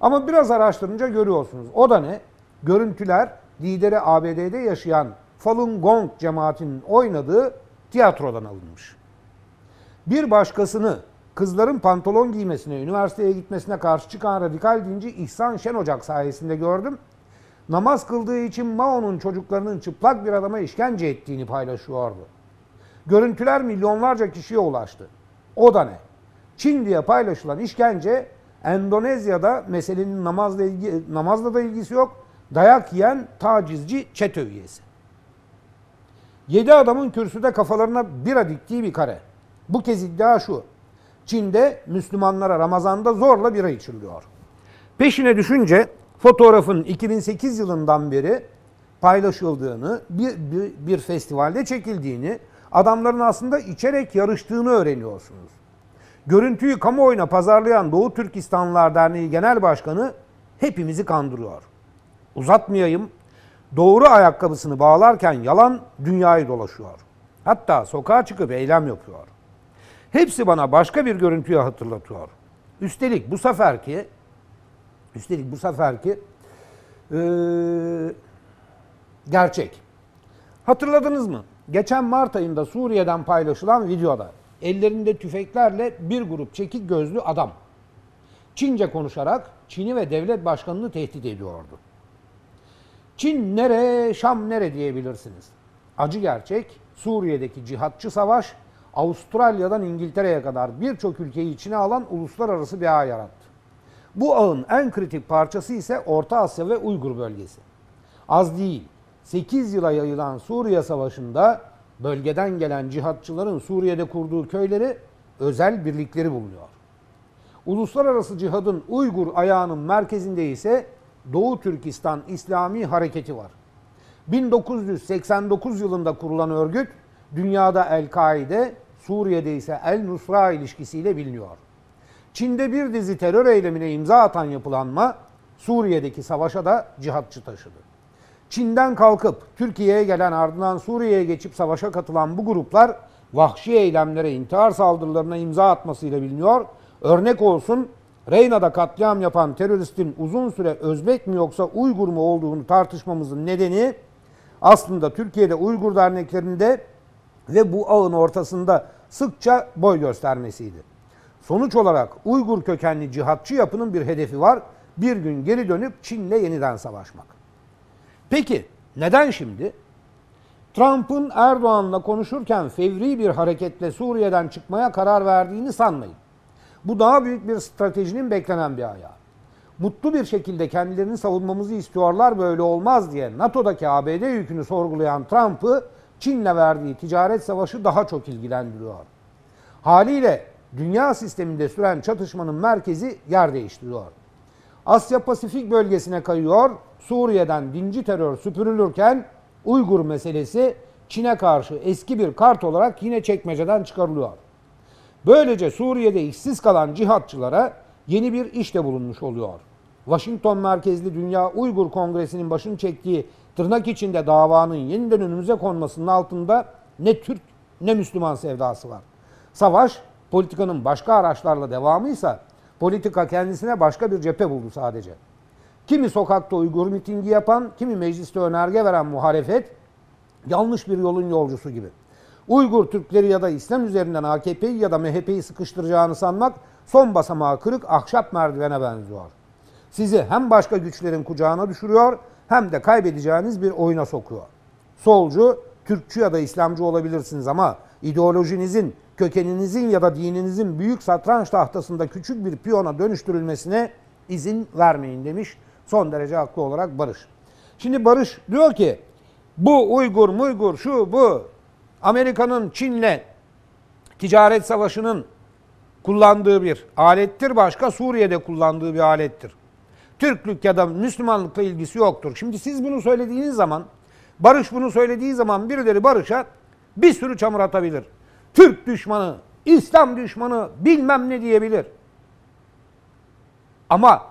Ama biraz araştırınca görüyorsunuz. O da ne? Görüntüler lideri ABD'de yaşayan Falun Gong cemaatinin oynadığı tiyatrodan alınmış. Bir başkasını kızların pantolon giymesine, üniversiteye gitmesine karşı çıkan radikal dinci İhsan Şen Ocak sayesinde gördüm. Namaz kıldığı için Mao'nun çocuklarının çıplak bir adama işkence ettiğini paylaşıyordu. Görüntüler milyonlarca kişiye ulaştı. O da ne? Çin diye paylaşılan işkence Endonezya'da meselenin namazla, ilgi, namazla da ilgisi yok. Dayak yiyen tacizci çete üyesi. Yedi adamın kürsüde kafalarına bira diktiği bir kare. Bu kez iddia şu. Çin'de Müslümanlara Ramazan'da zorla bira içiriliyor. Peşine düşünce fotoğrafın 2008 yılından beri paylaşıldığını, bir, bir, bir festivalde çekildiğini, adamların aslında içerek yarıştığını öğreniyorsunuz. Görüntüyü kamuoyuna pazarlayan Doğu Türkistanlılar Derneği Genel Başkanı hepimizi kandırıyor. Uzatmayayım, doğru ayakkabısını bağlarken yalan dünyayı dolaşıyor. Hatta sokağa çıkıp eylem yapıyor. Hepsi bana başka bir görüntüyü hatırlatıyor. Üstelik bu seferki üstelik bu seferki eee gerçek. Hatırladınız mı? Geçen Mart ayında Suriye'den paylaşılan videoda ellerinde tüfeklerle bir grup çekik gözlü adam Çince konuşarak Çin'i ve devlet başkanını tehdit ediyordu. Çin nere, Şam nere diyebilirsiniz. Acı gerçek Suriye'deki cihatçı savaş Avustralya'dan İngiltere'ye kadar birçok ülkeyi içine alan uluslararası bir ağ yarattı. Bu ağın en kritik parçası ise Orta Asya ve Uygur bölgesi. Az değil. 8 yıla yayılan Suriye Savaşı'nda bölgeden gelen cihatçıların Suriye'de kurduğu köyleri özel birlikleri bulunuyor. Uluslararası cihadın Uygur ayağının merkezinde ise Doğu Türkistan İslami Hareketi var. 1989 yılında kurulan örgüt dünyada El-Kaide, Suriye'de ise El-Nusra ilişkisiyle biliniyor. Çin'de bir dizi terör eylemine imza atan yapılanma Suriye'deki savaşa da cihatçı taşıdı. Çin'den kalkıp Türkiye'ye gelen ardından Suriye'ye geçip savaşa katılan bu gruplar vahşi eylemlere, intihar saldırılarına imza atmasıyla biliniyor. Örnek olsun Reyna'da katliam yapan teröristin uzun süre Özbek mi yoksa Uygur mu olduğunu tartışmamızın nedeni aslında Türkiye'de Uygur derneklerinde ve bu ağın ortasında sıkça boy göstermesiydi. Sonuç olarak Uygur kökenli cihatçı yapının bir hedefi var. Bir gün geri dönüp Çin'le yeniden savaşmak. Peki neden şimdi? Trump'ın Erdoğan'la konuşurken fevri bir hareketle Suriye'den çıkmaya karar verdiğini sanmayın. Bu daha büyük bir stratejinin beklenen bir ayağı. Mutlu bir şekilde kendilerini savunmamızı istiyorlar böyle olmaz diye NATO'daki ABD yükünü sorgulayan Trump'ı Çin'le verdiği ticaret savaşı daha çok ilgilendiriyor. Haliyle dünya sisteminde süren çatışmanın merkezi yer değiştiriyor. Asya Pasifik bölgesine kayıyor, Suriye'den dinci terör süpürülürken Uygur meselesi Çin'e karşı eski bir kart olarak yine çekmeceden çıkarılıyor. Böylece Suriye'de işsiz kalan cihatçılara yeni bir işte bulunmuş oluyor. Washington merkezli Dünya Uygur Kongresi'nin başını çektiği tırnak içinde davanın yeniden önümüze konmasının altında ne Türk ne Müslüman sevdası var. Savaş politikanın başka araçlarla devamıysa politika kendisine başka bir cephe buldu sadece. Kimi sokakta Uygur mitingi yapan, kimi mecliste önerge veren muhalefet yanlış bir yolun yolcusu gibi. Uygur Türkleri ya da İslam üzerinden AKP'yi ya da MHP'yi sıkıştıracağını sanmak son basamağı kırık ahşap merdivene benziyor. Sizi hem başka güçlerin kucağına düşürüyor hem de kaybedeceğiniz bir oyuna sokuyor. Solcu, Türkçü ya da İslamcı olabilirsiniz ama ideolojinizin, kökeninizin ya da dininizin büyük satranç tahtasında küçük bir piyona dönüştürülmesine izin vermeyin demiş son derece haklı olarak Barış. Şimdi Barış diyor ki bu Uygur Muygur şu bu Amerika'nın Çin'le ticaret savaşının kullandığı bir alettir. Başka Suriye'de kullandığı bir alettir. Türklük ya da Müslümanlıkla ilgisi yoktur. Şimdi siz bunu söylediğiniz zaman, Barış bunu söylediği zaman birileri Barış'a bir sürü çamur atabilir. Türk düşmanı, İslam düşmanı bilmem ne diyebilir. Ama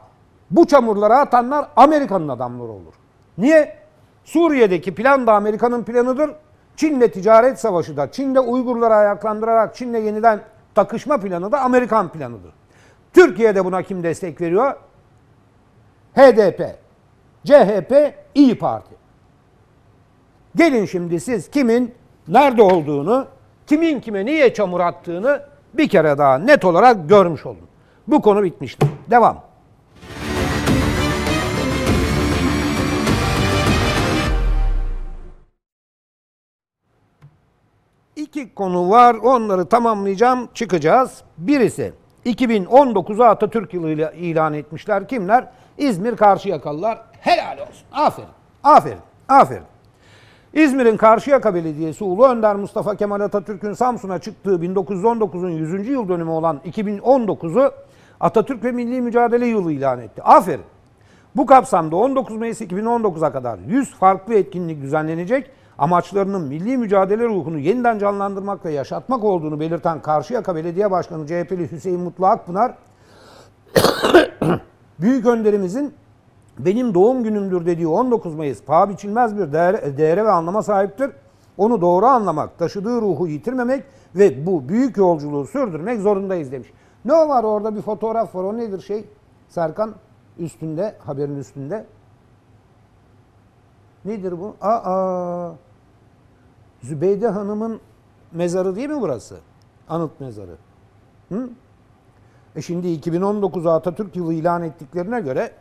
bu çamurları atanlar Amerika'nın adamları olur. Niye? Suriye'deki plan da Amerika'nın planıdır. Çin'le ticaret savaşı da, Çin'de Uygurları ayaklandırarak Çin'le yeniden takışma planı da Amerikan planıdır. Türkiye'de buna kim destek veriyor? HDP, CHP, İyi Parti. Gelin şimdi siz kimin nerede olduğunu, kimin kime niye çamur attığını bir kere daha net olarak görmüş olun. Bu konu bitmiştir. Devam. İki konu var. Onları tamamlayacağım. Çıkacağız. Birisi 2019'u Atatürk yılıyla ilan etmişler. Kimler? İzmir Karşıyakalılar. Helal olsun. Aferin. Aferin. Aferin. İzmir'in Karşıyaka Belediyesi Ulu Önder Mustafa Kemal Atatürk'ün Samsun'a çıktığı 1919'un 100. yıl dönümü olan 2019'u Atatürk ve Milli Mücadele Yılı ilan etti. Aferin. Bu kapsamda 19 Mayıs 2019'a kadar 100 farklı etkinlik düzenlenecek. Amaçlarının milli mücadele ruhunu yeniden canlandırmak ve yaşatmak olduğunu belirten Karşıyaka Belediye Başkanı CHP'li Hüseyin Mutlu Akpınar, *coughs* Büyük önderimizin benim doğum günümdür dediği 19 Mayıs paha biçilmez bir değere, değere ve anlama sahiptir. Onu doğru anlamak, taşıdığı ruhu yitirmemek ve bu büyük yolculuğu sürdürmek zorundayız demiş. Ne var orada bir fotoğraf var o nedir şey Serkan üstünde haberin üstünde. Nedir bu? Aa Zübeyde Hanım'ın mezarı değil mi burası? Anıt mezarı. Hı? E şimdi 2019 Atatürk yılı ilan ettiklerine göre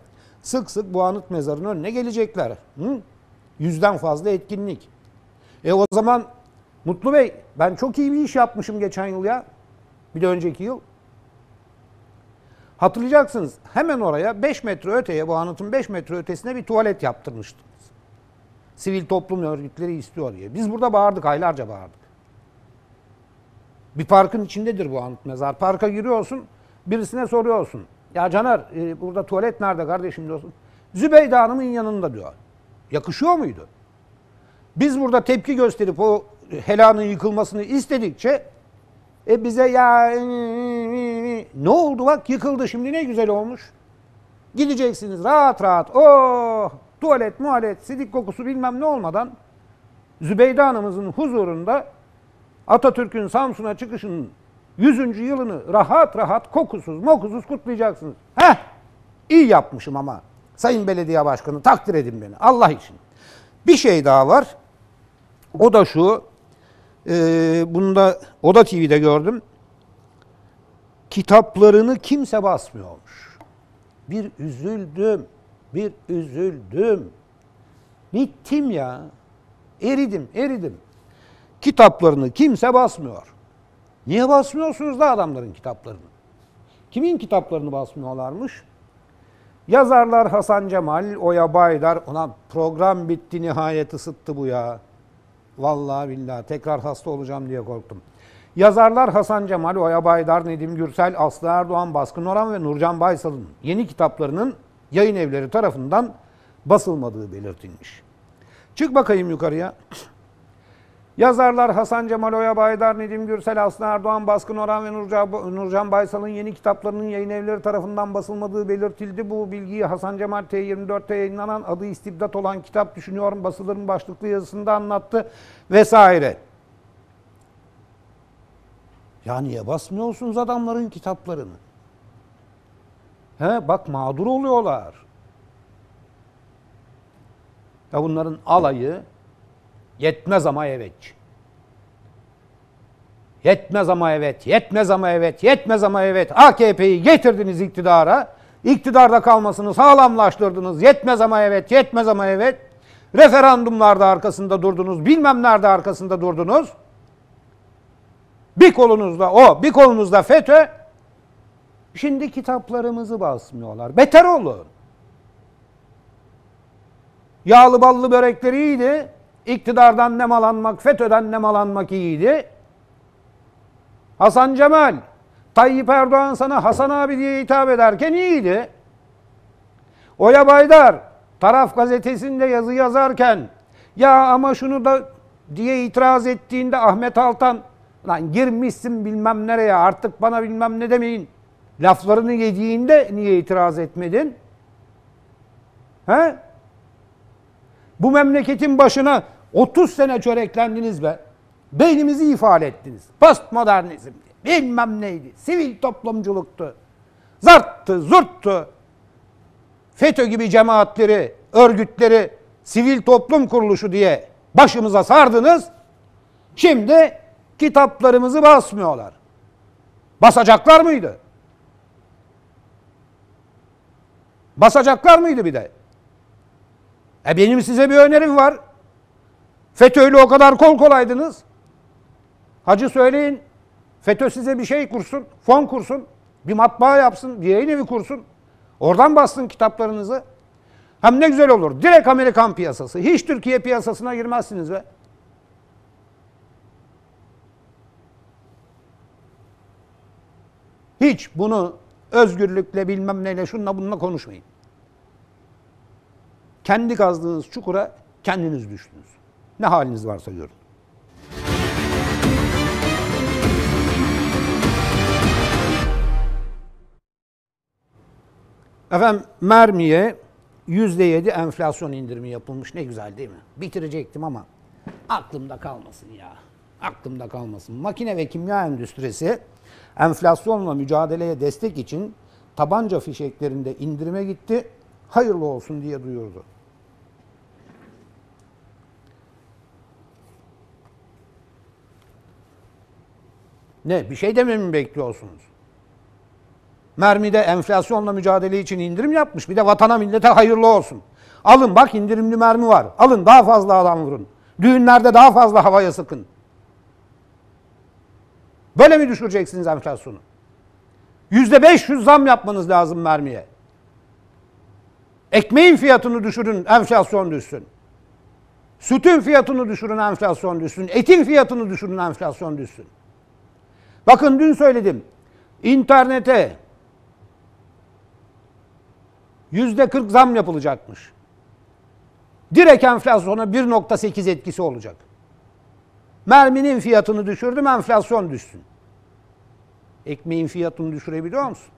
sık sık bu anıt mezarın önüne gelecekler. Hı? Yüzden fazla etkinlik. E o zaman Mutlu Bey ben çok iyi bir iş yapmışım geçen yıl ya. Bir de önceki yıl. Hatırlayacaksınız hemen oraya 5 metre öteye bu anıtın 5 metre ötesine bir tuvalet yaptırmıştınız. Sivil toplum örgütleri istiyor diye. Biz burada bağırdık aylarca bağırdık. Bir parkın içindedir bu anıt mezar. Parka giriyorsun birisine soruyorsun. Ya Caner e, burada tuvalet nerede kardeşim diyorsun. Zübeyde Hanım'ın yanında diyor. Yakışıyor muydu? Biz burada tepki gösterip o helanın yıkılmasını istedikçe e bize ya ne oldu bak yıkıldı şimdi ne güzel olmuş. Gideceksiniz rahat rahat. Oh tuvalet muhalet sidik kokusu bilmem ne olmadan Zübeyde Hanım'ızın huzurunda Atatürk'ün Samsun'a çıkışının 100. yılını rahat rahat kokusuz mokusuz kutlayacaksınız. Heh iyi yapmışım ama Sayın Belediye Başkanı takdir edin beni Allah için. Bir şey daha var. O da şu. E, bunu da Oda TV'de gördüm. Kitaplarını kimse basmıyormuş. Bir üzüldüm. Bir üzüldüm. Bittim ya. Eridim, eridim. Kitaplarını kimse basmıyor. Niye basmıyorsunuz da adamların kitaplarını? Kimin kitaplarını basmıyorlarmış? Yazarlar Hasan Cemal, Oya Baydar. Ona program bitti nihayet ısıttı bu ya. Vallahi billahi tekrar hasta olacağım diye korktum. Yazarlar Hasan Cemal, Oya Baydar, Nedim Gürsel, Aslı Erdoğan, Baskın Orhan ve Nurcan Baysal'ın yeni kitaplarının yayın evleri tarafından basılmadığı belirtilmiş. Çık bakayım yukarıya. Yazarlar Hasan Cemal Oya Baydar, Nedim Gürsel, Aslı Erdoğan, Baskın Orhan ve Nurcan, Baysal'ın yeni kitaplarının yayın evleri tarafından basılmadığı belirtildi. Bu bilgiyi Hasan Cemal T24'te yayınlanan adı istibdat olan kitap düşünüyorum basıların başlıklı yazısında anlattı vesaire. Ya niye basmıyorsunuz adamların kitaplarını? He bak mağdur oluyorlar. Ya bunların alayı Yetmez ama evet. Yetmez ama evet, yetmez ama evet, yetmez ama evet. AKP'yi getirdiniz iktidara. İktidarda kalmasını sağlamlaştırdınız. Yetmez ama evet, yetmez ama evet. Referandumlarda arkasında durdunuz, bilmem nerede arkasında durdunuz. Bir kolunuzda o, bir kolunuzda FETÖ. Şimdi kitaplarımızı basmıyorlar. Beter olun. Yağlı ballı börekleri iyiydi. İktidardan nemalanmak, FETÖ'den nemalanmak iyiydi. Hasan Cemal, Tayyip Erdoğan sana Hasan abi diye hitap ederken iyiydi. Oya Baydar, Taraf gazetesinde yazı yazarken ya ama şunu da diye itiraz ettiğinde Ahmet Altan lan girmişsin bilmem nereye artık bana bilmem ne demeyin laflarını yediğinde niye itiraz etmedin? He? Bu memleketin başına 30 sene çöreklendiniz be. Beynimizi ifade ettiniz. Postmodernizmdi. Bilmem neydi. Sivil toplumculuktu. Zarttı, zurttu. FETÖ gibi cemaatleri, örgütleri, sivil toplum kuruluşu diye başımıza sardınız. Şimdi kitaplarımızı basmıyorlar. Basacaklar mıydı? Basacaklar mıydı bir de? E benim size bir önerim var. FETÖ'yle o kadar kol kolaydınız. Hacı söyleyin. FETÖ size bir şey kursun, fon kursun, bir matbaa yapsın, bir yayın evi kursun. Oradan bastın kitaplarınızı. Hem ne güzel olur. Direkt Amerikan piyasası. Hiç Türkiye piyasasına girmezsiniz be. Hiç bunu özgürlükle bilmem neyle şunla bununla konuşmayın. Kendi kazdığınız çukura kendiniz düştünüz. Ne haliniz varsa görün. Efendim mermiye %7 enflasyon indirimi yapılmış. Ne güzel değil mi? Bitirecektim ama aklımda kalmasın ya. Aklımda kalmasın. Makine ve kimya endüstrisi enflasyonla mücadeleye destek için tabanca fişeklerinde indirime gitti. Hayırlı olsun diye duyurdu. Ne bir şey dememi mi bekliyorsunuz? Mermide enflasyonla mücadele için indirim yapmış. Bir de vatana millete hayırlı olsun. Alın bak indirimli mermi var. Alın daha fazla adam vurun. Düğünlerde daha fazla havaya sıkın. Böyle mi düşüreceksiniz enflasyonu? Yüzde 500 zam yapmanız lazım mermiye. Ekmeğin fiyatını düşürün, enflasyon düşsün. Sütün fiyatını düşürün, enflasyon düşsün. Etin fiyatını düşürün, enflasyon düşsün. Bakın dün söyledim. İnternete yüzde 40 zam yapılacakmış. Direkt enflasyona 1.8 etkisi olacak. Merminin fiyatını düşürdüm, enflasyon düşsün. Ekmeğin fiyatını düşürebiliyor musun?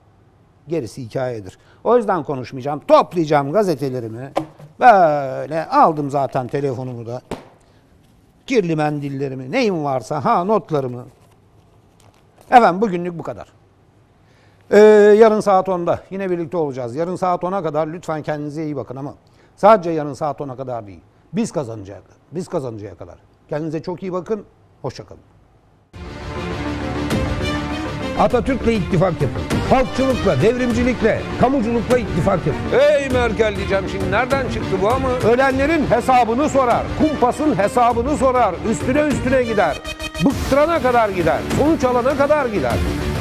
Gerisi hikayedir. O yüzden konuşmayacağım. Toplayacağım gazetelerimi. Böyle aldım zaten telefonumu da. Kirli mendillerimi, neyim varsa, ha notlarımı. Efendim bugünlük bu kadar. Ee, yarın saat 10'da yine birlikte olacağız. Yarın saat 10'a kadar lütfen kendinize iyi bakın ama sadece yarın saat 10'a kadar değil. Biz kadar. Biz kazanıncaya kadar. Kendinize çok iyi bakın. Hoşçakalın. Atatürk'le ittifak yapın. Halkçılıkla, devrimcilikle, kamuculukla ittifak yapın. Ey Merkel diyeceğim şimdi nereden çıktı bu ama? Ölenlerin hesabını sorar. Kumpasın hesabını sorar. Üstüne üstüne gider. Bıktırana kadar gider. Sonuç alana kadar gider.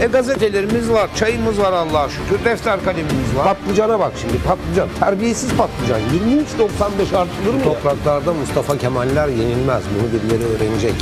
E gazetelerimiz var, çayımız var Allah'a şükür. Defter kalemimiz var. Patlıcana bak şimdi patlıcan. Terbiyesiz patlıcan. 23.95 artılır mı? Topraklarda Mustafa Kemaller yenilmez. Bunu birileri öğrenecek.